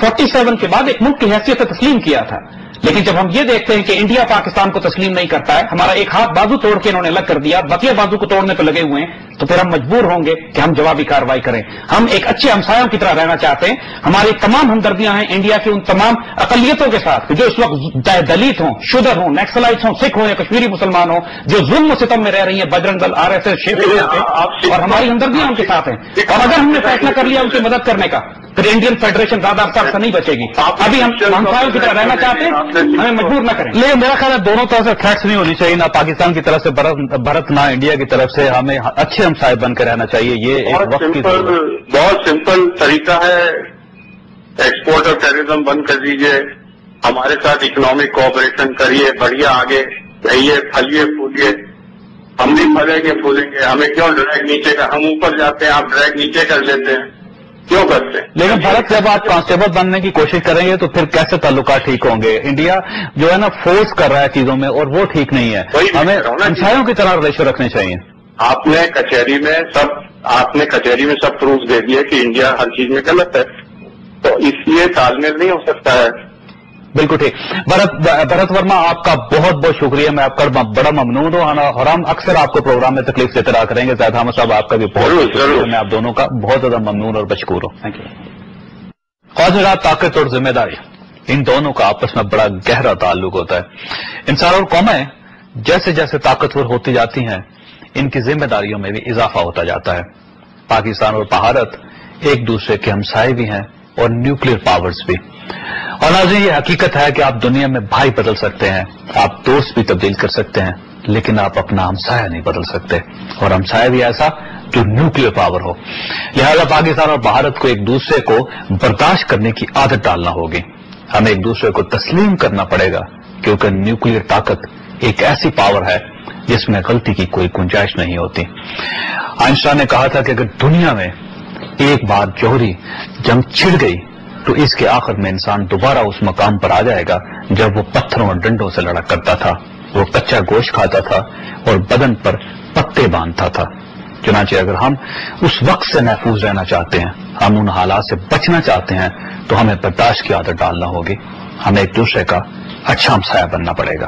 Speaker 3: 47 کے بعد ایک ملک کی حیثیت سے تسلیم کیا تھا۔ لیکن جب ہم یہ دیکھتے ہیں کہ انڈیا پاکستان کو تسلیم نہیں کرتا ہے ہمارا ایک ہاتھ بازو توڑ کے انہوں نے الگ کر دیا بقیہ بازو کو توڑنے پہ لگے ہوئے ہیں تو پھر ہم مجبور ہوں گے کہ ہم جوابی کاروائی کریں۔ ہم ایک اچھے ہمسایوں کی طرح رہنا چاہتے ہیں۔ ہماری تمام ہمدردیاں ہیں انڈیا کی ان تمام اقلیتوں کے ساتھ جو اس وقت دلت ہوں شدر ہوں نیکسلائٹس ہوں سکھ ہوں یا کشمیری مسلمان ہوں جو ظلم و ستم میں رہ رہی ہیں بجرنگ دل آر ایس ایس اور ہماری ہمدردیاں ان کے ساتھ ہیں۔ اور اگر ہم نے فیصلہ کر لیا ان کی مدد کرنے کا پھر انڈین فیڈریشن زیادہ عرصہ سے نہیں بچے گی۔ ابھی ہم ہمسایوں کی طرح رہنا چاہتے ہیں۔ ہمیں مجبور نہ کریں۔
Speaker 1: لیکن میرا خیال ہے دونوں طرف سے تھریٹس نہیں ہونی چاہیے نہ پاکستان کی طرف سے بھرت نہ انڈیا کی طرف سے۔ ہمیں اچھے ہمسائے بن کے رہنا چاہیے یہ ایک
Speaker 2: بہت
Speaker 1: وقت کی
Speaker 2: سمپل
Speaker 1: ضرورت
Speaker 2: بہت سمپل طریقہ ہے۔ ایکسپورٹ آف ٹیرریزم بند کر دیجیے ہمارے ساتھ اکنامک کوآپریشن کریے بڑھیا آگے رہیے پھلیے پھولیے۔ ہم بھی پھلیں گے پھولیں گے۔ ہمیں کیوں ڈرائیگ نیچے کا؟ ہم اوپر جاتے ہیں آپ ڈرائیگ نیچے کر لیتے ہیں۔ کیوں کرتے؟ ہیں
Speaker 1: لیکن بھارت جب آپ کانسٹیبل بننے کی کوشش کریں گے تو پھر کیسے تعلقات ٹھیک ہوں گے؟ انڈیا جو ہے نا فورس کر رہا ہے چیزوں میں اور وہ ٹھیک نہیں ہے۔ ہمیں ہمسایوں کی طرح ریشو رکھنے چاہیے۔
Speaker 2: آپ نے کچہری میں سب آپ نے کچہری میں سب پروف دے دیے کہ انڈیا ہر چیز میں غلط ہے۔ تو اس لیے تال میل نہیں ہو سکتا ہے۔
Speaker 1: بالکل ٹھیک۔ بھرت ورما آپ کا بہت بہت شکریہ۔ میں آپ کا بڑا ممنون ہوں اور ہم اکثر آپ کو پروگرام میں تکلیف سے رہا کریں گے۔ زیادہ احمد صاحب آپ کا بھی بہت شکریہ۔ میں آپ دونوں کا بہت زیادہ ممنون اور بشکور ہوں۔ خواجرات طاقت اور ذمہ داری۔ ان دونوں کا آپس میں بڑا گہرا تعلق ہوتا ہے۔ انسان اور قومیں جیسے جیسے طاقتور ہوتی جاتی ہیں ان کی ذمہ داریوں میں بھی اضافہ ہوتا جاتا ہے۔ پاکستان اور بھارت ایک دوسرے کے ہمسائے بھی ہیں۔ اور نیوکلیر پاورز بھی۔ اور ناظرین یہ حقیقت ہے کہ آپ دنیا میں بھائی بدل سکتے ہیں، آپ دوست بھی تبدیل کر سکتے ہیں، لیکن آپ اپنا ہمسایہ نہیں بدل سکتے۔ اور ہمسایہ بھی ایسا جو نیوکلیر پاور ہو۔ لہذا پاکستان اور بھارت کو ایک دوسرے کو برداشت کرنے کی عادت ڈالنا ہوگی۔ ہمیں ایک دوسرے کو تسلیم کرنا پڑے گا، کیونکہ نیوکلیر طاقت ایک ایسی پاور ہے جس میں غلطی کی کوئی گنجائش نہیں ہوتی۔ آئنسٹائن نے کہا تھا کہ اگر دنیا میں ایک بار جوہری جنگ چھڑ گئی تو اس کے آخر میں انسان دوبارہ اس مقام پر آ جائے گا جب وہ پتھروں اور ڈنڈوں سے لڑا کرتا تھا۔ وہ کچا گوشت کھاتا تھا اور بدن پر پتے باندھتا تھا۔ چنانچہ اگر ہم اس وقت سے محفوظ رہنا چاہتے ہیں، ہم ان حالات سے بچنا چاہتے ہیں، تو ہمیں برداشت کی عادت ڈالنا ہوگی۔ ہمیں ایک دوسرے کا اچھا ہمسایہ بننا پڑے گا۔